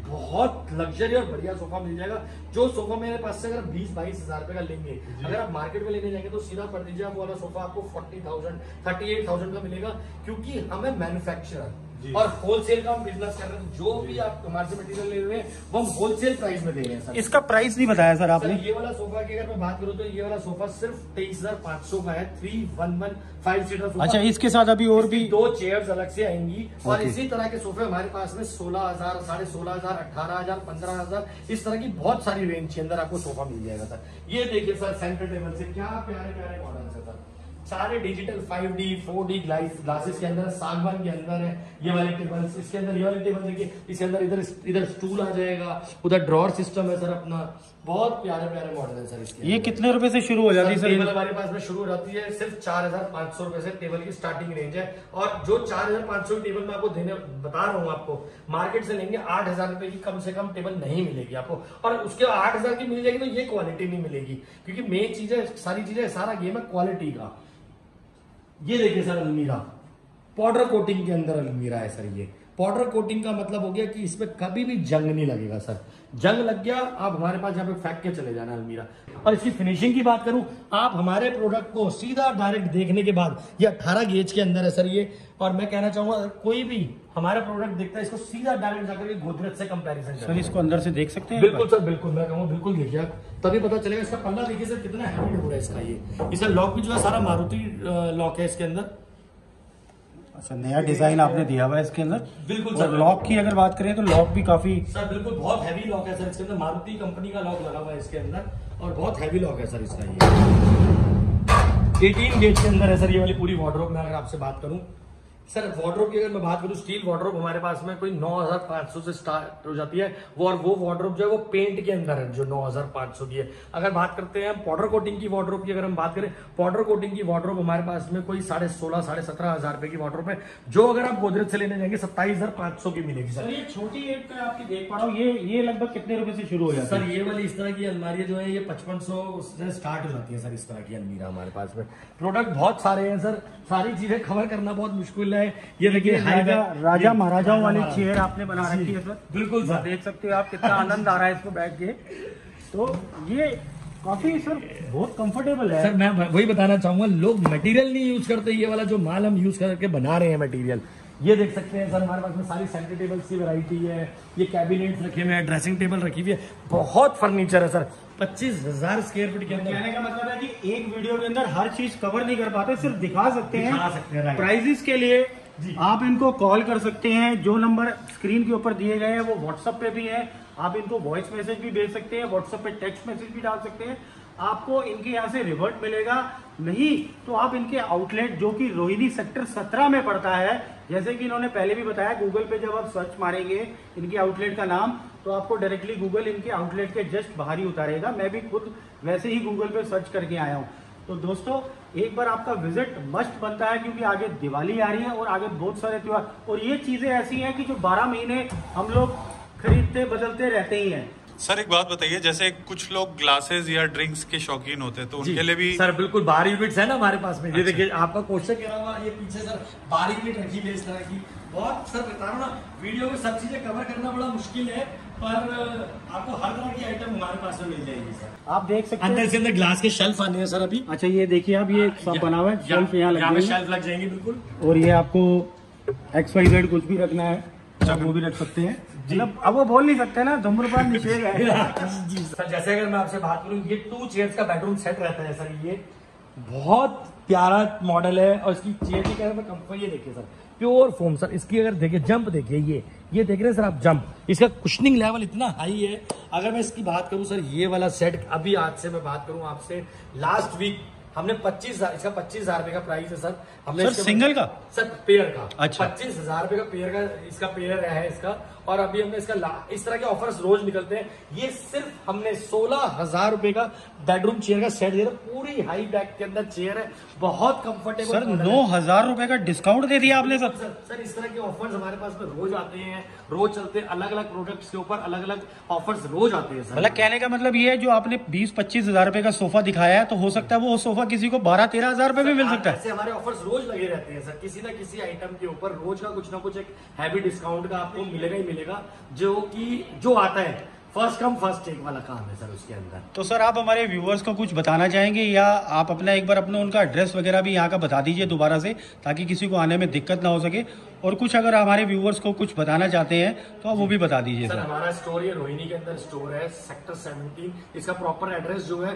बहुत लग्जरी और बढ़िया सोफा मिल जाएगा। जो सोफा मेरे पास से अगर बीस बाईस हज़ार रुपए का लेंगे अगर आप मार्केट में लेने जाएँगे तो सीधा पड़ दीजिए आप वो वाला सोफा आपको forty thousand thirty eight thousand का मिलेगा क्योंकि हमें मैन्युफैक्चरर। और होलसेल का हम बिज़नेस कर रहे हैं। जो भी आप हमारे से मटेरियल ले रहे हैं वो हम होलसेल प्राइस में दे रहे हैं सर। इसका प्राइस नहीं बताया सर आपने? ये वाला सोफा की अगर मैं बात करूँ तो ये वाला सोफा सिर्फ़ तेईस हज़ार पाँच सौ का है। Three one one five seater sofa अच्छा इसके साथ अभी और भी दो चेयर्स अलग से आएँगी। और इसी तरह के सोफे हमारे पास में सोलह हज़ार साढ़े सोलह हज़ार अठारह हज़ार पंद्रह हज़ार इस तरह की बहुत सारी रेंज के अंदर आपको सोफा मिल जाएगा सर। ये देखिए सर सेंटर टेबल से क्या प्यारे प्यारे मॉडल है सर। सारे digital 5D 4D glass glasses के अंदर सागवान के अंदर है ये वाले टेबल्स इसके अंदर ये वाले टेबल देखिए इसके अंदर इधर इधर स्टूल आ जाएगा उधर ड्रॉर सिस्टम है सर अपना। बहुत प्यारे प्यारे मॉडल है सर इसके ये कितने रुपए से शुरू हो जाती है टेबल हमारे पास में शुरू हो जाती है सिर्फ़ चार हज़ार पाँच सौ रुपए से टेबल की स्टार्टिंग रेंज है। और जो चार हज़ार पाँच सौ टेबल में आपको देने बता रहा हूँ आपको मार्केट से लेंगे आठ हज़ार रुपए की कम से कम टेबल नहीं मिलेगी आपको। और उसके आठ हज़ार की मिल जाएगी तो ये क्वालिटी नहीं मिलेगी क्योंकि मेन चीज़ है सारी चीज़ें सारा गेम है क्वालिटी का। ये देखिए सर अलमीरा पाउडर कोटिंग के अंदर अलमीरा है सर ये। पाउडर कोटिंग का मतलब हो गया कि इसमें कभी भी जंग नहीं लगेगा सर। जंग लग गया आप हमारे पास यहाँ पे फेंक के चले जाना अलमीरा। और इसकी फिनिशिंग की बात करूँ आप हमारे प्रोडक्ट को सीधा डायरेक्ट देखने के बाद ये 18 गेज के अंदर है सर ये। और मैं कहना चाहूँगा कोई भी हमारा प्रोडक्ट देखता है इसको सीधा डायरेक्ट जाकर गोदरेज से कंपैरिजन सर इसको अंदर से देख सकते हैं? बिल्कुल सर बिल्कुल मैं कहूँ बिल्कुल देखिए आप तभी पता चलेगा इसका पल्ला देखिए सर कितना हैवी हो रहा है इसका ये। इसका लॉक भी जो है सारा मारुति लॉक है इसके अंदर? अच्छा नया डिज़ाइन आपने दिया हुआ है इसके अंदर। बिल्कुल और सर लॉक की अगर बात करें तो लॉक भी काफ़ी सर बिल्कुल बहुत हैवी लॉक है सर इसके अंदर। मारुति कंपनी का लॉक लगा हुआ है इसके अंदर। और बहुत हैवी लॉक है सर इसका ये। 18 गेज के अंदर है सर ये वाली पूरी वार्डरोब में अगर आपसे बात करूँ सर वार्डरोब की अगर मैं बात करूँ स्टील वार्डरोब हमारे पास में कोई 9500 से स्टार्ट हो जाती है वो और वो वार्डरोब जो है वो पेंट के अंदर है जो 9500 की है। अगर बात करते हैं पाउडर कोटिंग की वार्डरोब की अगर हम बात करें पाउडर कोटिंग की वार्डरोब हमारे पास में कोई साढ़े सोलह साढ़े सत्रह हज़ार रुपए की वार्डरोब है जो अगर आप गोदरेज से लेने जाएँगे सत्ताईस हज़ार पाँच सौ की मिलेगी सर। ये छोटी एक आपकी देख पा रहा हूँ ये ये लगभग कितने रुपए से शुरू हो जाता सर ये वाली इस तरह की अलमारी जो है ये पचपन सौ से स्टार्ट हो जाती है सर इस तरह की अलमीरा हमारे पास में। प्रोडक्ट बहुत सारे हैं सर। सारी चीज़ें कवर करना बहुत मुश्किल है। ये देखिए ये राजा high- राजा महाराजाओं वाली हाँ। चेयर आपने बना रखी है सर बिल्कुल सर देख सकते हो आप कितना आनंद आ रहा है इसको बैठ के। तो ये काफ़ी सर बहुत कंफर्टेबल है। सर मैं वही बताना चाहूँगा लोग मटेरियल नहीं यूज़ करते ये वाला जो माल हम यूज़ करके बना रहे हैं मटेरियल ये देख सकते हैं सर हमारे पास में सारी सेंटर टेबल्स की वैरायटी है ये कैबिनेट रखे हुए हैं ड्रेसिंग टेबल रखी हुई है। बहुत फर्नीचर है सर। पच्चीस हज़ार स्क्वायर फीट के अंदर। कहने का मतलब है कि एक वीडियो के अंदर हर चीज़ कवर नहीं कर पाते सिर्फ़ दिखा सकते दिखा सकते हैं, हैं प्राइजेस के लिए आप इनको कॉल कर सकते हैं। जो नंबर स्क्रीन के ऊपर दिए गए हैं वो व्हाट्सएप पे भी है। आप इनको वॉइस मैसेज भी भेज सकते हैं व्हाट्सएप पे टेक्स्ट मैसेज भी डाल सकते हैं। आपको इनके यहाँ से रिवर्ट मिलेगा। नहीं तो आप इनके आउटलेट जो कि रोहिणी सेक्टर 17 में पड़ता है जैसे कि इन्होंने पहले भी बताया गूगल पे जब आप सर्च मारेंगे, इनके आउटलेट का नाम तो आपको डायरेक्टली गूगल इनके आउटलेट के जस्ट बाहर ही उतारेगा। मैं भी खुद वैसे ही गूगल पे सर्च करके आया हूँ। तो दोस्तों, एक बार आपका विज़िट मस्ट बनता है, क्योंकि आगे दिवाली आ रही है और आगे बहुत सारे त्योहार। और ये चीज़ें ऐसी हैं कि जो 12 महीने हम लोग खरीदते, बदलते रहते ही हैं। सर एक बात बताइए जैसे कुछ लोग ग्लासेस या ड्रिंक्स के शौकीन होते हैं तो उनके लिए भी सर बिल्कुल बार यूनिट्स है ना हमारे पास में। ये देखिए आपका क्वेश्चन कह रहा हुआ ये पीछे सर बार यूनिट रखी है इस तरह की। बहुत सर बता रहा ना वीडियो में सब चीज़ें कवर करना बड़ा मुश्किल है पर आपको हर तरह की आइटम हमारे पास में मिल जाएगी सर। आप देख सकते अंदर हैं। से अंदर ग्लास के शेल्फ आने हैं सर अभी। अच्छा ये देखिए आप ये सब बना हुआ है शेल्फ यहाँ लग है शेल्फ लग जाएँगे बिल्कुल। और ये आपको एक्स वाई जेड कुछ भी रखना है वो भी रख सकते हैं। मतलब अब वो बोल नहीं सकते ना धूम्रपान निषेध है। जी सर जैसे अगर मैं आपसे बात करूँ ये टू चेयर्स का बेडरूम सेट रहता है सर ये बहुत प्यारा मॉडल है और इसकी चेयर की कह कंफर्ट ये देखिए सर प्योर फोम सर इसकी अगर देखिए जंप देखिए ये ये देख रहे हैं सर आप जंप इसका कुशनिंग लेवल इतना हाई है अगर मैं इसकी बात करूँ सर ये वाला सेट अभी आज से मैं बात करूँ आपसे लास्ट वीक हमने पच्चीस हज़ार इसका पच्चीस हज़ार रुपए का प्राइस है सर हमने सर, सिंगल का? सर पेयर का। अच्छा। पच्चीस हज़ार रुपए का पेयर का इसका पेयर है इसका। और अभी हमने इसका इस तरह के ऑफर्स रोज निकलते हैं। ये सिर्फ़ हमने सोलह हज़ार रुपए का बेडरूम चेयर का सेट दिया था। पूरी हाई बैक के अंदर चेयर है। बहुत कंफर्टेबल सर नौ हज़ार रुपए का डिस्काउंट दे दिया आपने सर। सर सर इस तरह के ऑफर्स हमारे पास में रोज आते हैं। रोज चलते हैं। अलग अलग प्रोडक्ट्स के ऊपर अलग अलग ऑफर्स रोज आते हैं सर। मतलब कहने का मतलब ये है जो आपने बीस पच्चीस हज़ार रुपए का सोफा दिखाया है तो हो सकता है वो सोफा किसी को बारह तेरह हज़ार रुपए में मिल सकता है। हमारे ऑफर्स रोज लगे रहते हैं सर। किसी ना किसी आइटम के ऊपर रोज का कुछ ना कुछ एक हैवी डिस्काउंट का आपको मिलेगा ही मिलेगा जो कि जो आता है फ़र्स्ट कम फ़र्स्ट टेक वाला काम है सर उसके अंदर। तो सर आप हमारे व्यूवर्स को कुछ बताना चाहेंगे या आप अपना एक बार अपना उनका एड्रेस वगैरह भी यहाँ का बता दीजिए दोबारा से ताकि किसी को आने में दिक्कत ना हो सके? और कुछ अगर हमारे व्यूवर्स को कुछ बताना चाहते हैं तो आप वो भी बता दीजिए सर सर। हमारा स्टोर ये रोहिणी के अंदर स्टोर है सेक्टर 17 इसका प्रॉपर एड्रेस जो है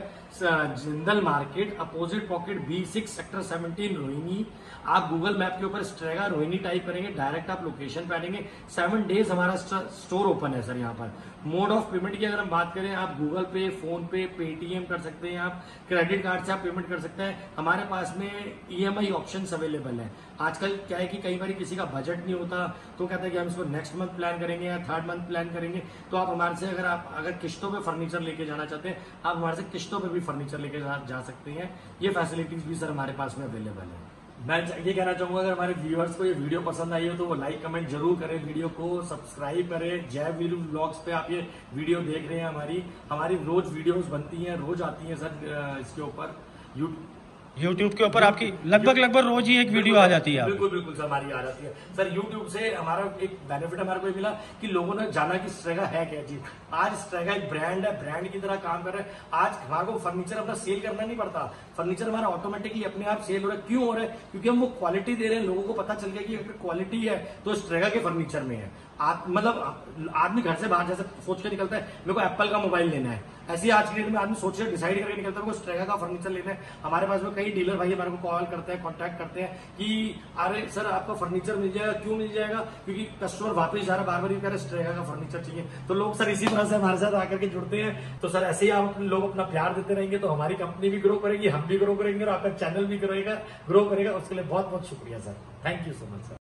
Jindal market opposite pocket B six sector 17 Rohini. आप गूगल मैप के ऊपर स्ट्रेगा रोहिणी टाइप करेंगे डायरेक्ट आप लोकेशन पे आएँगे सेवन डेज़ हमारा स्टोर ओपन है सर यहाँ पर। मोड ऑफ़ पेमेंट की अगर हम बात करें आप गूगल पे फ़ोन पे पेटीएम कर सकते हैं आप क्रेडिट कार्ड से आप पेमेंट कर सकते हैं। हमारे पास में ईएमआई ऑप्शन अवेलेबल है। आजकल क्या है कि कई बार किसी का बजट नहीं होता तो कहते हैं कि हम इसको नेक्स्ट मंथ प्लान करेंगे या थर्ड मंथ प्लान करेंगे। तो आप हमारे से अगर आप अगर किस्तों पे फर्नीचर लेके जाना चाहते हैं आप हमारे से किस्तों पे भी फर्नीचर लेके जा, जा सकते हैं। ये फैसिलिटीज़ भी सर हमारे पास में अवेलेबल है। मैं ये कहना चाहूँगा, अगर हमारे व्यूअर्स को ये वीडियो पसंद आई हो तो वो लाइक कमेंट ज़रूर करें वीडियो को सब्सक्राइब करें। जय वीर ब्लॉग्स पे आप ये वीडियो देख रहे हैं हमारी। हमारी रोज वीडियोस बनती हैं, रोज आती हैं सर इसके ऊपर। यूट्यूब यूट्यूब के ऊपर आपकी लगभग लगभग रोज ही एक वीडियो आ जाती है बिल्कुल बिल्कुल सर हमारी आ जाती है। सर यूट्यूब से हमारा एक बेनिफिट हमारे को मिला कि लोगों ने जाना कि स्ट्रेगा है क्या? चीज़ आज स्ट्रेगा एक ब्रांड है ब्रांड की तरह काम कर रहा है। आज हमारे को फर्नीचर अपना सेल करना नहीं पड़ता। फर्नीचर हमारा ऑटोमेटिकली अपने आप सेल हो रहा है। क्यों हो रहा है? क्योंकि हम वो क्वालिटी दे रहे हैं। लोगों को पता चल गया कि अगर क्वालिटी है तो स्ट्रेगा के फर्नीचर में है। मतलब आदमी घर से बाहर जैसे सोच के निकलता है मेरे को एप्पल का मोबाइल लेना है। ऐसे आज की डेट में आदमी सोच के डिसाइड करके निकलता है, मेरे को फर्नीचर लेना है। हमारे पास में कई डीलर भाई हमारे को कॉल करते हैं कांटेक्ट करते हैं कि, अरे सर आपका फर्नीचर मिल जाएगा, क्यों मिल जाएगा? क्योंकि कस्टमर वापस जा रहा है बार बार ये कह रहे स्ट्रेगा का फर्नीचर चाहिए। तो लोग सर इसी तरह से हमारे साथ आकर के जुड़ते हैं। तो सर ऐसे ही आप लोग अपना प्यार देते रहेंगे तो हमारी कंपनी भी ग्रो करेगी, हम भी ग्रो करेंगे और आपका चैनल भी करेगा ग्रो करेगा। उसके लिए बहुत बहुत शुक्रिया sir thank you so much sir